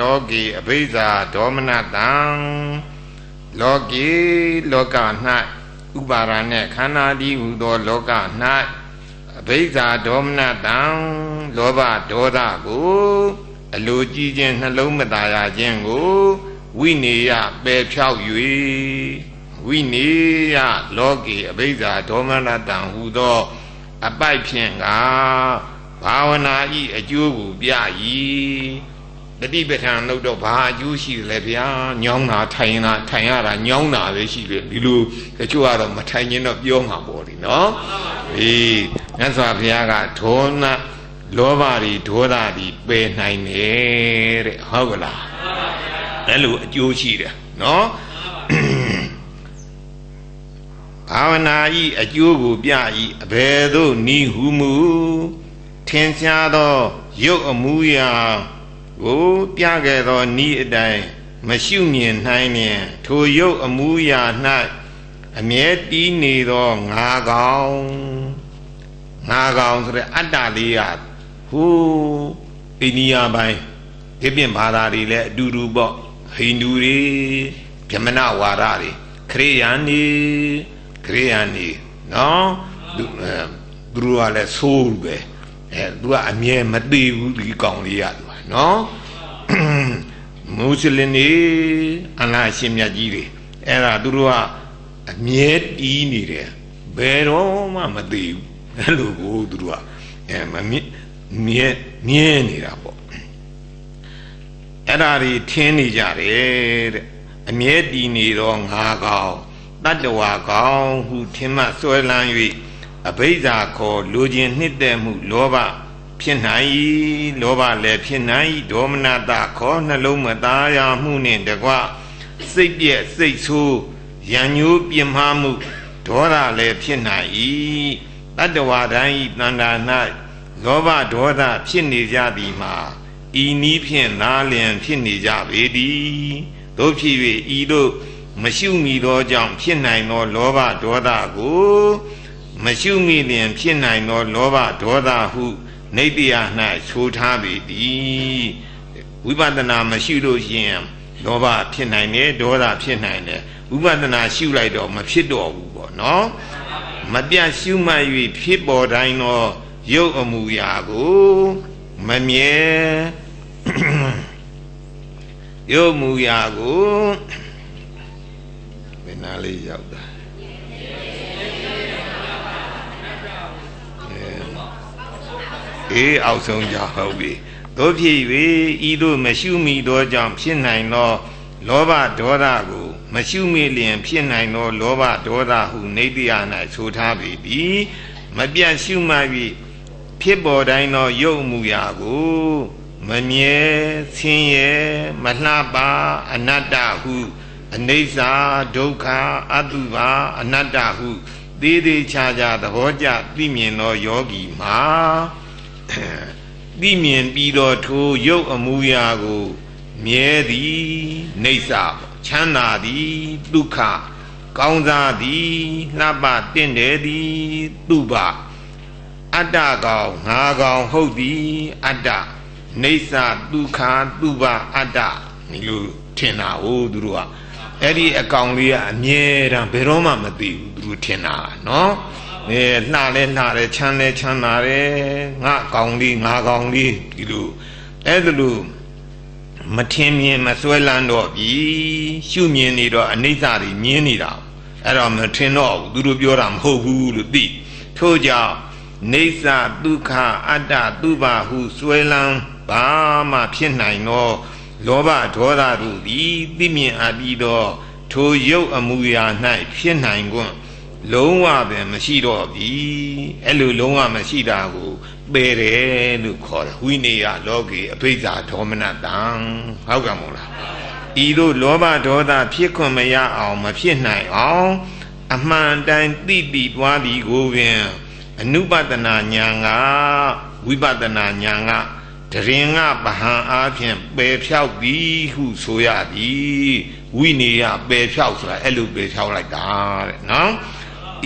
လောကေအဘိဇာဒေါမနတံလောကေလောက၌ဥပါရณะခန္ဓာဒီဟုသောလောက၌အဘိဇာဒေါမနတံလောဘဒေါသကိုအလိုကြည့်ခြင်းနှလုံးမသားရခြင်းကိုဝိနေယပယ်ဖြောက်၍ဝိနေယလောကေအဘိဇာဒေါမနတံဟုသောအပိုက်ဖြင့်ကဘာဝနာဤအကျိုးကိုပြ၏ တတိပဋ္ဌာန်လို့တော့ဘာအကျိုးရှိလဲဗျာညောင်းတာထိုင်တာထိုင်ရတာညောင်းတာပဲရှိတယ်ဒီလိုတချို့ကတော့မထိုင်ရင်တော့ပြောမှာပေါ့ဒီနော်အေးမြတ်စွာဘုရားကဒေါနလောဘတွေဒေါသတွေပယ်နိုင်တယ်တဲ့ဟုတ်ကလားအဲ့လိုအကျိုးရှိတယ်နော်ဘာဝနာဤအကျိုးကိုပြဤအဘယ်သို့ဤဟုမူထင်ရှားသောရုပ်အမှုရာ ကိုပြခဲ့သောဤအတိုင်းမရှုမြင်နိုင်လျင်ထိုရုပ်အမှုရာ၌အမြဲတည်နေသောငါကောင်ငါကောင်ဆိုတဲ့အတ္တလေးကဟိုးအိန္ဒိယပိုင်းဒီပြင်ဘာသာတွေလည်းအတူတူပေါ့ဟိန္ဒူတွေဗြဟ္မဏဝါဒတွေခရိယန်တွေခရိယန်တွေနော်သူအဲသူတို့ကလည်းဆိုးပဲအဲသူကအမြဲမသေးဘူးဒီကောင်လေးရသူက နော်မွတ်စလင်တွေအလားရှင်မြတ်ကြီးတွေအဲ့ဒါသူတို့ကအမြဲတီးနေတယ်ဘယ်တော့မှမသေးဘူးအဲ့လိုကိုသူတို့ကအဲမမြဲမြဲမြဲနေတာပေါ့အဲ့ဒါတွေထင်းနေကြတယ်တဲ့အမြဲတည်နေတော့ငါကောင်တတ္တဝါကောင်ဟုထင်မှစွဲလန်း၍အဘိဓါခေါ်လူချင်းနှစ်သက်မှုလောဘ ဖြစ်နိုင်၏လောဘလည်းဖြစ်နိုင်၏ဒေါမနတခေါ်နှလုံးမသားရမှုနှင့်တကွစိတ်ပြည့်စိတ်ဆိုးရံညိုးပြင်းမှားမှုဒေါသလည်းဖြစ်နိုင်၏တတ္တဝါတိုင်း၏တဏ္ဍာ၌လောဘဒေါသဖြစ်နေကြသည်မှာဤနည်းဖြင့်နားလျင်ဖြစ်နေကြပေသည်တို့ဖြစ်၍ဤတို့မရှုမိသောကြောင့်ဖြစ်နိုင်သောလောဘဒေါသကိုမရှုမိလျင်ဖြစ်နိုင်သောလောဘဒေါသဟု နေတရား၌ဆိုထားပေသည်ဝိပဿနာမရှိလို့ရှိရင်လောဘဖြစ်နိုင်တယ်ဒေါသဖြစ်နိုင်တယ်ဝိပဿနာရှုလိုက်တော့မဖြစ်တော့ဘူးပေါ့နော်မပြတ်ရှုမှတ်၍ဖြစ်ပေါ်တိုင်းသောရုပ်အမူအရာကိုမမြဲရုပ်မူအရာကိုဘယ်နာလေးရောက်တာ အေးအောက်ဆုံးကြဟုတ်ပြီတို့ဖြစ်၍ဤတို့မရှုမိသောကြောင့်ဖြစ်နိုင်သောလောဘဒေါသကိုမရှုမိလျင်ဖြစ်နိုင်သောလောဘဒေါသဟုနေတရား၌ဆိုထားပြီပြီမပြတ်ရှုမှတ်၍ဖြစ်ပေါ်တိုင်းသောရုပ်မူရာကိုမမြဲဆင်းရဲမလှပါအနတ္တဟုအနိစ္စဒုက္ခအတုပါအနတ္တဟုသေးသေးချာချာသဘောကျသိမြင်သောယောဂီမှာ သိမြင်ပြီးတော့ထိုရုပ်အမူအရာကိုမြဲသည်နေဆာချမ်းသာသည်ဒုက္ခကောင်းစားသည်လှပတင့်တယ်သည်သူပအတ္တကောင်ငါကောင်ဟုတ်သည်အတ္တနေဆာဒုက္ခသူပအတ္တဒီလိုထင်တာဟိုသူတို့ကအဲ့ဒီအကောင်လေးကအမြဲတမ်းဘယ်တော့မှမသိဘူးသူတို့ထင်တာနော် အဲလှလဲလှတယ်ချမ်းလဲချမ်းသာတယ်ငါကောင်လေးငါကောင်လေးဒီလိုအဲ့ဒါလို့မထင်မြင်မစွဲလန်းတော့ပြီရှုမြင်နေတော့အနိစ္စတွေမြင်နေတာအဲ့တော့မထင်တော့ဘူးသူတို့ပြောတာမဟုတ်ဘူးလို့သိထို့ကြောင့်နေဆဒုက္ခအတ္တသူပါဟုစွဲလန်းဘာမှဖြစ်နိုင်သောလောဘဒေါသတို့သည်သိမြင်အပ်ပြီးသောထိုရုပ်အမူအရာ၌ဖြစ်နိုင်ကွန်း လုံးဝပဲမရှိတော့ပြီအဲ့လိုလုံးဝမရှိတာကိုပယ်တယ်လို့ခေါ်တယ်ဝိနည်းလောကေအဘိဓါဒေါမနတံဟုတ်ကဲ့မို့လားဤသို့လောဘဒေါသဖြစ်ခွင့်မရအောင်မဖြစ်နိုင်အောင်အမှန်တိုင်းသိပြီးသွားသည်ကိုပင်အနုပဒနာညာကဝိပဒနာညာကတရင်ကပဟံအားဖြင့်ပယ်ဖြောက်သည်ဟုဆိုရသည်ဝိနည်းပယ်ဖြောက်ဆိုတာအဲ့လိုပယ်ဖြောက်လိုက်တာတဲ့နော်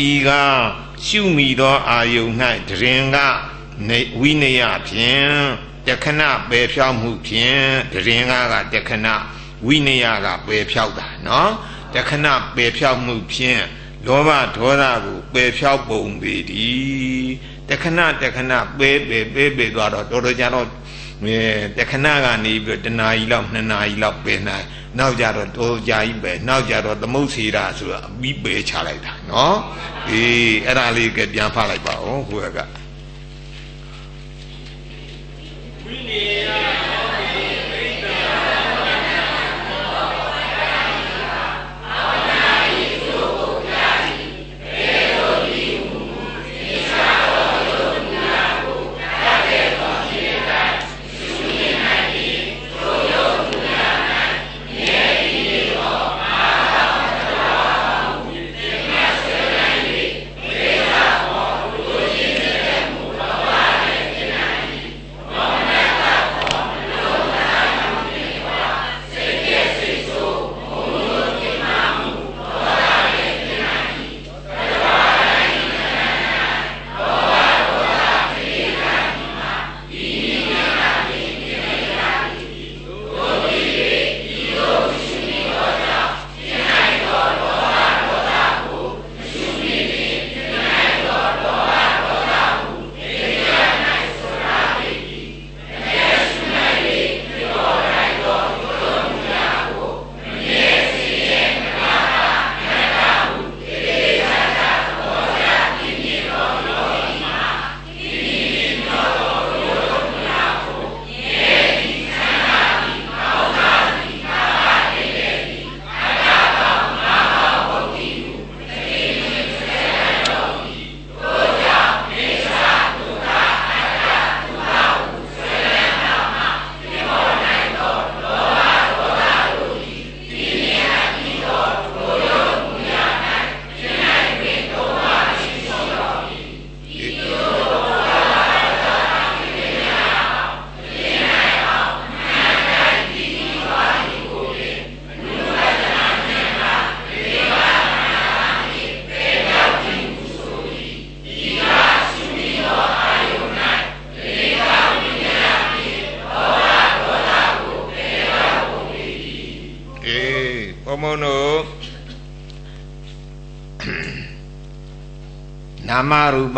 ဤကရှုမိသောအာယုန်၌တရင်ကဝိနည်းဖြင့်တခဏပယ်ဖြောက်မှုဖြင့်တရင်ကကတခဏဝိနည်းကပယ်ဖြောက်တာနော်တခဏပယ်ဖြောက်မှုဖြင့်လောဘဒေါသကိုပယ်ဖြောက်ပုံပေသည်တခဏတခဏပဲပဲပဲပဲသွားတော့တော်တော်ကြတော့ အဲတခဏကနေပြီးတနာရီလောက်နှစ်နာရီလောက်ပဲနိုင်နောက်ကြတော့တော်ကြာကြီးပဲနောက်ကြတော့သမုတ်စီရာဆိုတာပြီးပဲချလိုက်တာနော်အေးအဲ့ဒါလေးကပြန်ဖလိုက်ပါဦးဟိုကဝိနည်းဘုံ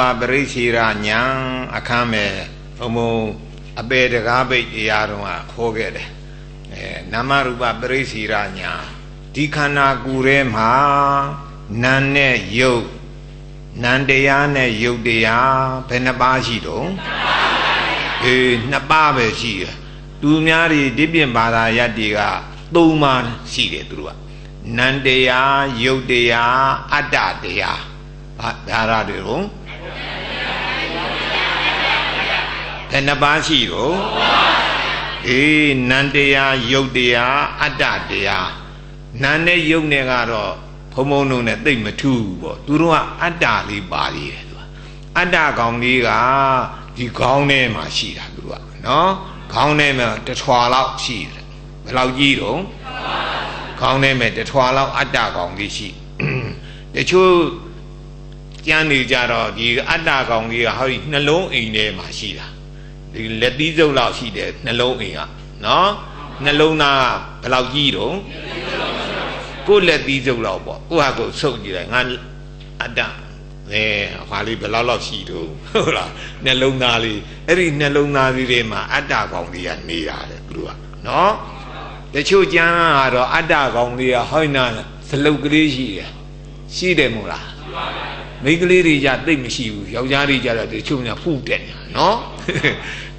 ပပရိစ္ဆေရညာအခမ်းမဲ့ဘုံဘုံအပေတကားပိတ်တရားတော်ကခေါ်ခဲ့တယ်အဲနာမရူပပရိစ္ဆေရညာဒီခန္ဓာကိုယ်ထဲမှာနာနဲ့ယုတ်နန္တရားနဲ့ယုတ်တရားဘယ်နှပါးရှိတော့အေးနှစ်ပါးပဲရှိတယ်သူများတွေဒီပြင်ဘာသာယတ်တွေကသုံးပါးရှိတယ်သူတို့ကနန္တရားယုတ်တရားအတ္တတရားဘာဘာရတွေတော့ဘ ယ်နှပါးရှိတော့အေးနန္တရားယုတ်တရားအတ္တတရားနာနဲ့ယုတ်နဲ့ကတော့ဘုံဘုံတို့နဲ့သိမထူးပေါ့သူတို့ကအတ္တလေးပါသေးတယ်သူကအတ္တကောင်လေးကဒီခေါင်းထဲမှာရှိတာသူတို့ကနော်ခေါင်းထဲမှာတထွာလောက်ရှိတယ်ဘယ်လောက်ကြီးတော့ခေါင်းထဲမှာတထွာလောက်အတ္တကောင်လေးရှိတချို့ကျမ်းနေကြတော့ဒီအတ္တကောင်လေးကဟောဒီနှလုံးအိမ်ထဲမှာရှိတာ ဒီလက်သီးစုပ်လောက်ရှိတယ်နှလုံးအိမ်ကနော်နှလုံးသားကဘယ်လောက်ကြီးတော့ကိုယ်လက်သီးစုပ်လောက်ပေါ့ကိုယ့်ဟာကိုယ်ဆုပ်ကြည့်လိုက်ငါအတ္တအဲဟာလေးဘယ်လောက်လောက်ရှိတော့ဟုတ်လားနှလုံးသားလေးအဲ့ဒီနှလုံးသားလေးတွေမှာအတ္တကောင်လေးကနေတာလေသူတို့ကနော်တချို့ကျမ်းကတော့အတ္တကောင်လေးကဟောင်းနာဇလုတ်ကလေးရှိတယ်ရှိတယ်မို့လားမိန်းကလေးတွေကြသိပ်မရှိဘူးယောက်ျားတွေကြတော့တချို့ကဖူးတယ် နော်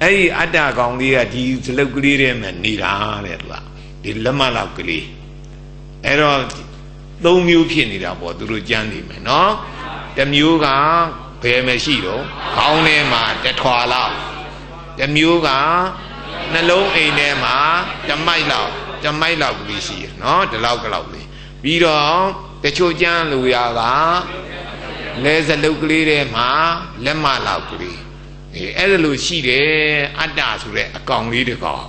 အဲ့ဒီအတ္တကောင်လေးကဒီဇလုတ်ကလေးထဲမှာနေတာတဲ့သူကဒီလက်မလောက်ကလေးအဲ့တော့သုံးမျိုးဖြစ်နေတာပေါ့သူတို့ကြမ်းနေမယ်နော်တစ်မျိုးကဘယ်မှာရှိတော့ခေါင်းထဲမှာတထွာလောက်တစ်မျိုးကနှလုံးအိမ်ထဲမှာတမိုက်လောက်တမိုက်လောက်ကလေးရှိရနော်ဒီလောက်ကလောက်လေးပြီးတော့တချို့ကျမ်းလူရကလဲစလုတ်ကလေးထဲမှာလက်မလောက်ကလေး အဲအဲ့ဒါလို့ရှိတယ်အတ္တဆိုတဲ့အကောင်လေးတကောင်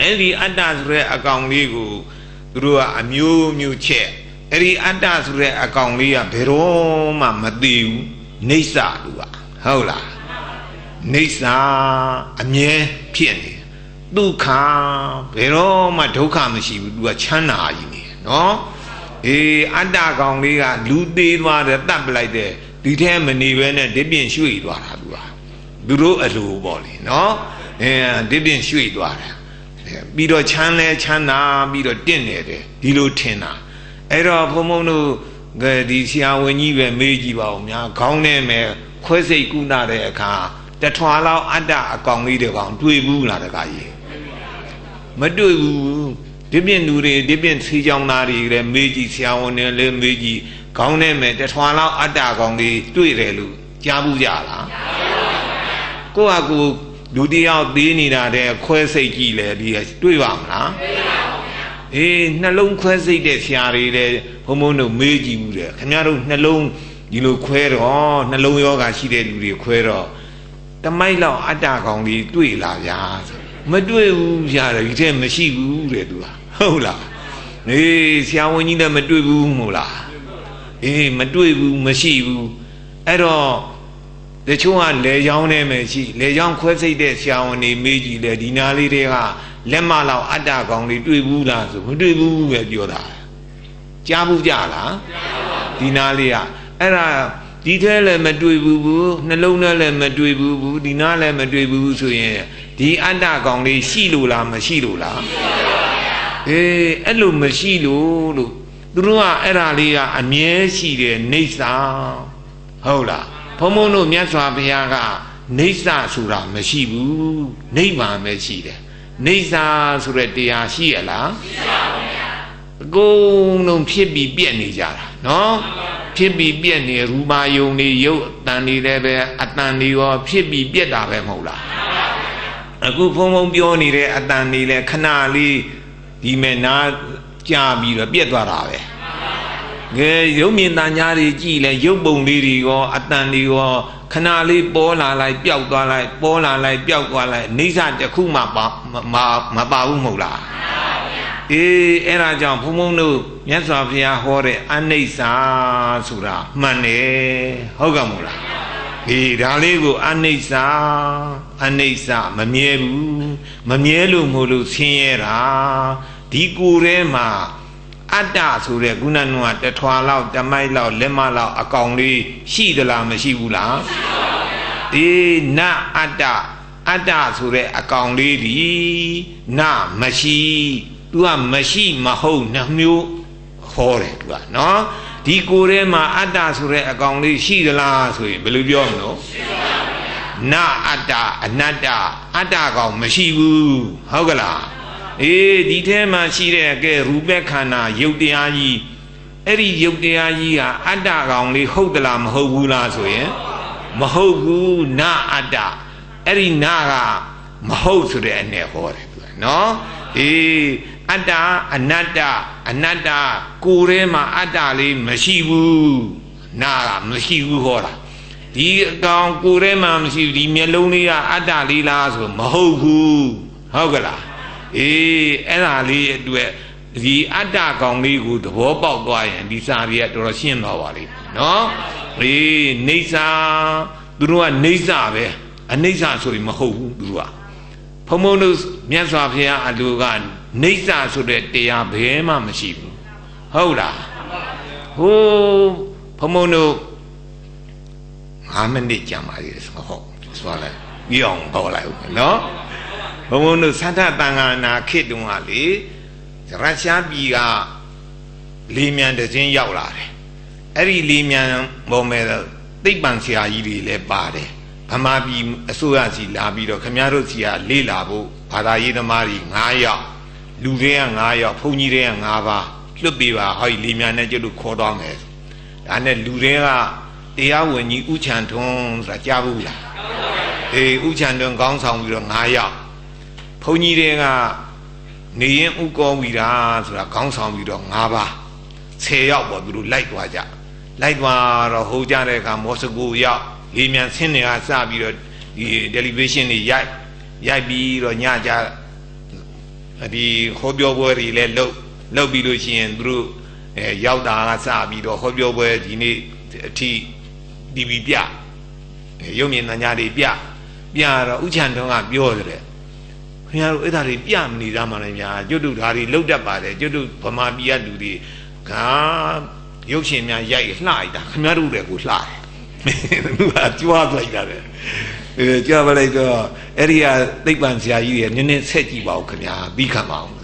အဲ့ဒီအတ္တဆိုတဲ့အကောင်လေးကိုသူတို့ကအမျိုးမျိုးချက်အဲ့ဒီအတ္တဆိုတဲ့အကောင်လေးကဘယ်တော့မှမသိဘူးနေဆာသူကဟုတ်လားနေဆာအမြဲဖြစ်နေဒုက္ခဘယ်တော့မှဒုက္ခမရှိဘူးသူကချမ်းသာကြီးနေနော်အေးအတ္တကောင်လေးကလူသေးသွားတယ်တတ်ပလိုက်တယ်ဒီထဲမနေဘဲနဲ့ဒီပြင်ရွှေ့သွားတာ သူကသူတို့အလိုပေါ့လေနော်အဲဒီပြင်ရွှေ့သွားတယ်ပြီးတော့ချမ်းလဲချမ်းသာပြီးတော့တင့်နေတယ်ဒီလိုထင်တာအဲ့တော့ဘုံဘုံတို့ဒီဆရာဝန်ကြီးပဲမေးကြည့်ပါဦးများခေါင်းထဲမှာခွဲစိတ်ကုနာတဲ့အခါတထွာလောက်အတ္တအကောင်လေးတွေကောင်တွေ့ဘူးလားတခါကြီးမတွေ့ဘူးဒီပြင်လူတွေဒီပြင်ဆေးကြောင်သားတွေလည်းမေးကြည့်ဆရာဝန်တွေလည်းမေးကြည့်ခေါင်းထဲမှာတထွာလောက်အတ္တကောင်လေးတွေ့တယ်လို့ကြားဘူးကြလားကို ယ့်ဟာကိုယ်လူတယောက်သေးနေတာတဲ့ခွဲစိတ်ကြည့်လေဒီတွေ့ပါမလားတွေ့ပါဘူးဗျာအေးနှလုံးခွဲစိတ်တဲ့ဆရာတွေတဲ့ဘုံဘုံတို့မေးကြည့်ဘူးတဲ့ခင်ဗျားတို့နှလုံးဒီလိုခွဲတော့နှလုံးယောဂရှိတဲ့လူတွေခွဲတော့တမိုက်လောက်အတ္တကောင်လေးတွေ့လာဗျာမတွေ့ဘူးဗျာဒီထဲမရှိဘူးတဲ့သူကဟုတ်လားနေဆရာဝန်ကြီးလည်းမတွေ့ဘူးမို့လားအေးမတွေ့ဘူးမရှိဘူးအဲ့တော့ တချို့ကလေချောင်းထဲမှာရှိလေချောင်းခွဲစိတ်တဲ့ဆရာဝန်တွေမေးကြည့်လေဒီနာလေးတွေကလက်မလောက်အတ္တကောင်တွေတွေ့ဘူးလားဆိုမတွေ့ဘူးပဲပြောတာကြားဘူးကြလားဒီနာလေးကအဲ့ဒါဒီထဲလည်းမတွေ့ဘူးဘူးနှလုံးထဲလည်းမတွေ့ဘူးဘူးဒီနာလည်းမတွေ့ဘူးဆိုရင်ဒီအတ္တကောင်လေးရှိလို့လားမရှိလို့လားအေးအဲ့လိုမရှိလို့လို့သူတို့ကအဲ့ဒါလေးကအမြဲရှိတယ်နေစာဟုတ်လား ဘုံဘုံတို့မြတ်စွာဘုရားကနေဆဆိုတာမရှိဘူးနိဗ္ဗာန်ပဲရှိတယ်နေဆဆိုတဲ့တရားရှိရလားရှိပါဘူးဗျာအကုန်လုံးဖြစ်ပြီးပြက်နေကြတာနော်ဖြစ်ပြီးပြက်နေရူပါယုံနေရုပ်အတန်နေလည်းပဲအတန်နေရောဖြစ်ပြီးပြက်တာပဲမဟုတ်လားအခုဖုံဖုံပြောနေတဲ့အတန်နေလဲခဏလေးဒီမဲ့နာကြာပြီးတော့ပြက်သွားတာပဲ ငယ်ရုပ်မြင်တန်ညာတွေကြည့်လဲရုပ်ပုံလေးတွေရောအတန်တွေရောခဏလေးပေါ်လာလိုက်ပျောက်သွားလိုက်ပေါ်လာလိုက်ပျောက်သွားလိုက်အိဋ္ဌတစ်ခုမှပါမမပါဘူးမဟုတ်လားအေးအဲ့ဒါကြောင့်ဘုံဘုံတို့မြတ်စွာဘုရားဟောတဲ့အနိစ္စဆိုတာမှန်တယ်ဟုတ်ကဲ့မို့လားဒီဒါလေးကိုအနိစ္စအနိစ္စမမြဲဘူးမမြဲလို့မို့လို့ဆင်းရဲတာဒီကိုယ်ထဲမှာ အတ္တဆိုတဲ့ခုနကတထွာလောက်တမိုက်လောက်လက်မလောက်အကောင်လေးရှိသလားမရှိဘူးလားရှိပါဘူးဒီနအတ္တအတ္တဆိုတဲ့အကောင်လေးဒီနမရှိသူကမရှိမဟုတ်နှမျိုးဟောတယ်သူကနော်ဒီကိုယ်ထဲမှာအတ္တဆိုတဲ့အကောင်လေးရှိသလားဆိုရင်ဘယ်လိုပြောမလို့ရှိပါဘူးနအတ္တအနတ္တအတ္တကောင်မရှိဘူးဟုတ်ကလား အေးဒီထဲမှာရှိတဲ့ကဲရူပခန္ဓာယုတ်တရားကြီးအဲ့ဒီယုတ်တရားကြီးဟာအတ္တကောင်လေးဟုတ်သလားမဟုတ်ဘူးလားဆိုရင်မဟုတ်ဘူးနအတ္တအဲ့ဒီနကမဟုတ်ဆိုတဲ့အနေဟောတယ်သူကနော်အေးအတ္တအနတ္တအနတ္တကိုယ်ထဲမှာအတ္တလေးမရှိဘူးနာကမရှိဘူးဟောတာဒီအကောင်ကိုယ်ထဲမှာမရှိဘူးဒီမျက်လုံးလေးကအတ္တလေးလားဆိုမဟုတ်ဘူးဟုတ်ကလား အေးအဲ့ဒါလေးအတွက်ဒီအတ္တကောင်လေးကိုသဘောပေါက်သွားရင်ဒီစာရီကတော်တော်ရှင်းသွားပါလိမ့်နော်အေးနေစာသူတို့ကနေစာပဲအနိစ္စဆိုရင်မဟုတ်ဘူးသူတို့ကဘုံဘုံတို့မြတ်စွာဘုရားအလိုကနေစာဆိုတဲ့တရားဘယ်မှမရှိဘူးဟုတ်လားဟိုးဘုံဘုံတို့5မိနစ်ကြာပါသေးတယ်ဟုတ်ဆိုလိုက်ပြီးအောင်ဟောလိုက်ဦးနော် ဘုံဘုံတို့သတ္တတန်ခါနာခေတုံးကလေရုရှားပြည်ကလေမြန်တခြင်းရောက်လာတယ်အဲ့ဒီလေမြန်ပုံမဲ့သိပ္ပံဆရာကြီးတွေလည်းပါတယ်ဗမာပြည်အစိုးရစီလာပြီးတော့ခမရတို့စီကလေ့လာဖို့ဘာသာရေးသမားကြီး9ယောက်လူတွေက9ယောက်ဘုန်းကြီးတွေက9ပါးလွတ်ပေးပါဟောဒီလေမြန်နဲ့ကျတို့ခေါ်တော့မယ်ဒါနဲ့လူတွေကတရားဝင်ကြီးဥချံထွန်းဆိုတာကြားဘူးလားအေးဥချံထွန်းခေါင်းဆောင်ပြီးတော့9ယောက် ဘုန်းကြီးတွေကနေရင်ဥကောဝီတာဆိုတာခေါင်းဆောင်ပြီးတော့၅ပါး10ယောက်ပေါ့သူတို့လိုက်သွားကြလိုက်သွားတော့ဟိုကြတဲ့အခါမော်စကိုရောက်လေမြန်ဆင်းတွေကစပြီးတော့ဒီတယ်လီဗေးရှင်းတွေရိုက်ရိုက်ပြီးတော့ညကြဒီဟောပြောပွဲတွေလည်းလုပ်လုပ်ပြီးလို့ရှိရင်သူတို့အဲရောက်တာကစပြီးတော့ဟောပြောပွဲဒီနေ့အထိဒီဘီပြရုပ်မြင်သံကြားတွေပြပြတော့ဥချံတော်ကပြောတယ် ခင်ဗျားတို့အဲ့ဒါတွေပြမနေတာမှလည်းများကျွတ်တို့ဓာတွေလောက်တတ်ပါတယ်ကျွတ်တို့ဗမာပြည်ကလူတွေကရုပ်ရှင်များရိုက်လှလိုက်တာခင်ဗျားတို့တွေကိုလှတယ်သူကကြွားလိုက်တာလေအဲကြွားပလိုက်တော့အဲ့ဒီကသိပ္ပံဆရာကြီးတွေနည်းနည်းဆက်ကြည့်ပါဦးခင်ဗျာပြီးခံပါအောင်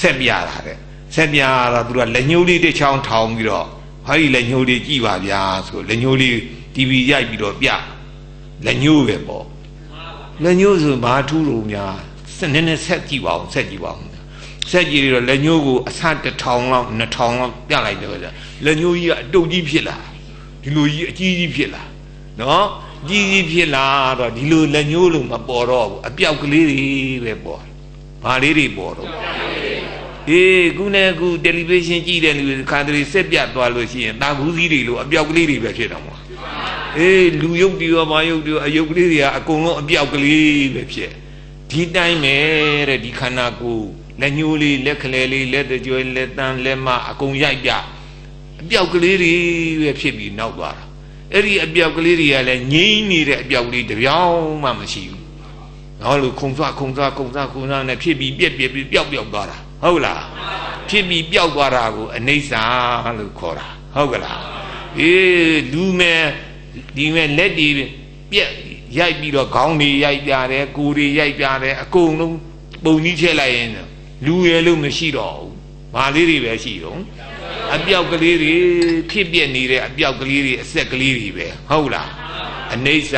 ဆက်ပြတာတဲ့ဆက်ပြတော့သူကလက်ညှိုးလေးတစ်ချောင်းထောင်ပြီးတော့ဟာဒီလက်ညှိုးလေးကြည့်ပါဗျာဆိုလက်ညှိုးလေး TV ရိုက်ပြီးတော့ပြလက်ညှိုးပဲပေါ့လက်ညှိုးဆိုဘာထူးလို့များ နည်းနည်းဆက်ကြည့်ပါအောင်ဆက်ကြည့်ပါအောင်ဆက်ကြည့်တော့လက်ညှိုးကိုအဆတစ်ထောင်လောက်နှစ်ထောင်လောက်ပြလိုက်တယ်ကြာလက်ညှိုးကြီးကအတုတ်ကြီးဖြစ်လာဒီလိုကြီးအကြီးကြီးဖြစ်လာနော်ကြီးကြီးဖြစ်လာတော့ဒီလိုလက်ညှိုးလို့မပေါ်တော့ဘူးအပြောက်ကလေးတွေပဲပေါ်ဘာလေးတွေပေါ်တော့အေးခုနဲ့ခုတယ်လီဗေးရှင်းကြည့်တဲ့လူခါတည်းဆက်ပြတ်သွားလို့ရှိရင်တာဘူးစည်းတွေလို့အပြောက်ကလေးတွေပဲဖြစ်တော့မှာအေးလူယုတ်တွေရောမာယုတ်တွေအယုတ်ကလေးတွေကအကုန်လုံးအပြောက်ကလေးပဲဖြစ် ဒီတိုင်းပဲတဲ့ဒီခန္ဓာကိုယ်လက်ညှိုးလေးလက်ကလေးလေးလက်တကြွယ်လက်တန်းလက်မအကုန်ရိုက်ပြအပြောက်ကလေးတွေပဲဖြစ်ပြီးနောက်သွားတာအဲ့ဒီအပြောက်ကလေးတွေကလည်းငြိမ့်နေတဲ့အပြောက်ကလေးတပြောင်းမှမရှိဘူးနော်လို့ခုံသွားခုံသွားခုံသွားခုံသွားနဲ့ဖြစ်ပြီးပြက်ပြက်ပြီးပျောက်ပျောက်သွားတာဟုတ်လားဖြစ်ပြီးပျောက်သွားတာကိုအနိစ္စလို့ခေါ်တာဟုတ်ကလားအေးလူမဲ့ဒီမဲ့လက်တွေပြက် ရိုက်ပြီးတော့ခေါင်းတွေရိုက်ပြတယ်ကိုယ်တွေရိုက်ပြတယ်အကုန်လုံးပုံကြီးချက်လိုက်ရင်လူရယ်လို့မရှိတော့ဘူးဘာလေးတွေပဲရှိတော့အပြောက်ကလေးတွေဖြစ်ပြနေတဲ့အပြောက်ကလေးတွေအဆက်ကလေးတွေပဲဟုတ်လားအနိစ္စ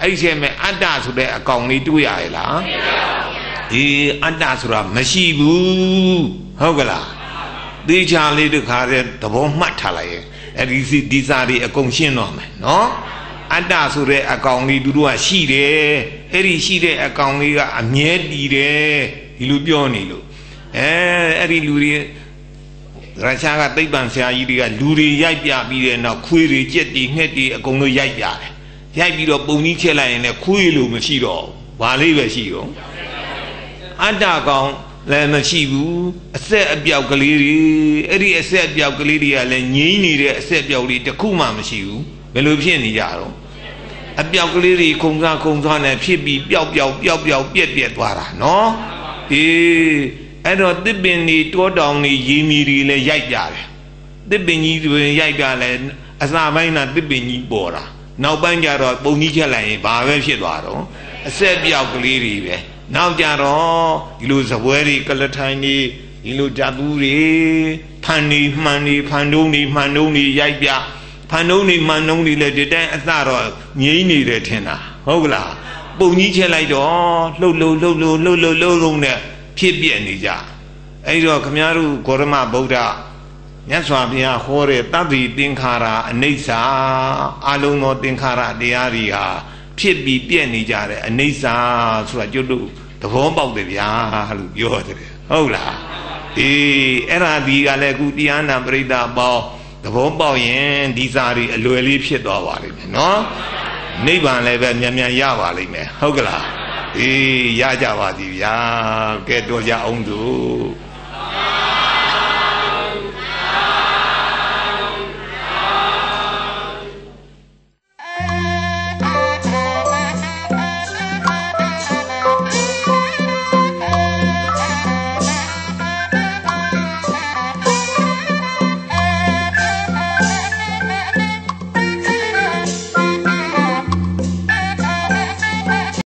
အဲ့ဒီထဲမှာအတ္တဆိုတဲ့အကောင်လေးတွေ့ရရဲ့လားဒီအတ္တဆိုတာမရှိဘူးဟုတ်ကလားသေချာလေးတစ်ခါတည်းသဘောမှတ်ထားလိုက်ရဲ့အဲ့ဒီဒီစာတွေအကုန်ရှင်းတော့မယ်နော် အတ္တဆိုတဲ့အကောင်လေးသူတို့ကရှိတယ်အဲ့ဒီရှိတဲ့အကောင်လေးကအမြဲတည်တယ်ဒီလိုပြောနေလို့အဲအဲ့ဒီလူတွေရုရှားကသိပ္ပံဆရာကြီးတွေကလူတွေရိုက်ပြပြီးတဲ့နောက်ခွေးတွေကြက်တွေငှက်တွေအကုန်လုံးရိုက်ပြတယ်ရိုက်ပြီးတော့ပုံကြီးချက်လိုက်ရင်လည်းခွေးလိုမရှိတော့ဘာလေးပဲရှိတော့အတ္တကောင်လည်းမရှိဘူးအဆက်အပြောက်ကလေးတွေအဲ့ဒီအဆက်အပြောက်ကလေးတွေကလည်းငြိမ့်နေတဲ့အဆက်အပြောက်လေးတစ်ခုမှမရှိဘူးဘယ်လိုဖြစ်နေကြတော့ အပြောက်ကလေးတွေခုံစားခုံစားနဲ့ဖြစ်ပြီးပျောက်ပျောက်ပျောက်ပျောက်ပြက်ပြက်သွားတာနော်အေးအဲ့တော့တစ်ပင်တွေတောတောင်တွေရေမီတွေလည်းရိုက်ကြတယ်တစ်ပင်ကြီးတွေရိုက်ကြလဲအစာပိုင်းကတစ်ပင်ကြီးပေါ်တာနောက်ပိုင်းကျတော့ပုံကြီးချက်လိုက်ရင်ဘာပဲဖြစ်သွားတော့အဆက်ပြောက်ကလေးတွေပဲနောက်ကြတော့ဒီလိုဇပွဲတွေကလထိုင်တွေဒီလိုဂျာသူတွေဖန်နေမှန်နေဖန်တုံးနေမှန်တုံးနေရိုက်ပြ ဖန်တုံးနေမှန်တုံးနေလည်းဒီတိုင်းအစတော့ငြိမ့်နေတယ်ထင်တာဟုတ်လားပုံကြီးချက်လိုက်တော့လှုပ်လှုပ်လှုပ်လှုပ်လှုပ်လှုပ်လှုပ်လှုပ်နဲ့ဖြစ်ပြနေကြအဲ့တော့ခမည်းတော်ဂေါရမဗုဒ္ဓမြတ်စွာဘုရားဟောတဲ့တတ္တိသင်္ခါရအနိစ္စအလုံးသောသင်္ခါရတရားတွေဟာဖြစ်ပြီးပြည့်နေကြတယ်အနိစ္စဆိုတာကျွတ်တို့သဘောပေါက်တယ်ဗျာလို့ပြောတယ်ဟုတ်လားအေးအဲ့ဒါဒီကလည်းအခုတရားနာပရိသတ်ပေါင်း သဘောပေါက်ရင်ဒီစာတွေအလွယ်လေးဖြစ်သွားပါလိမ့်မယ်နော်နိဗ္ဗာန်လည်းပဲမြန်မြန်ရပါလိမ့်မယ်ဟုတ်ကလားအေးရကြပါသည်ဗျာကဲတော်ကြအောင်သူ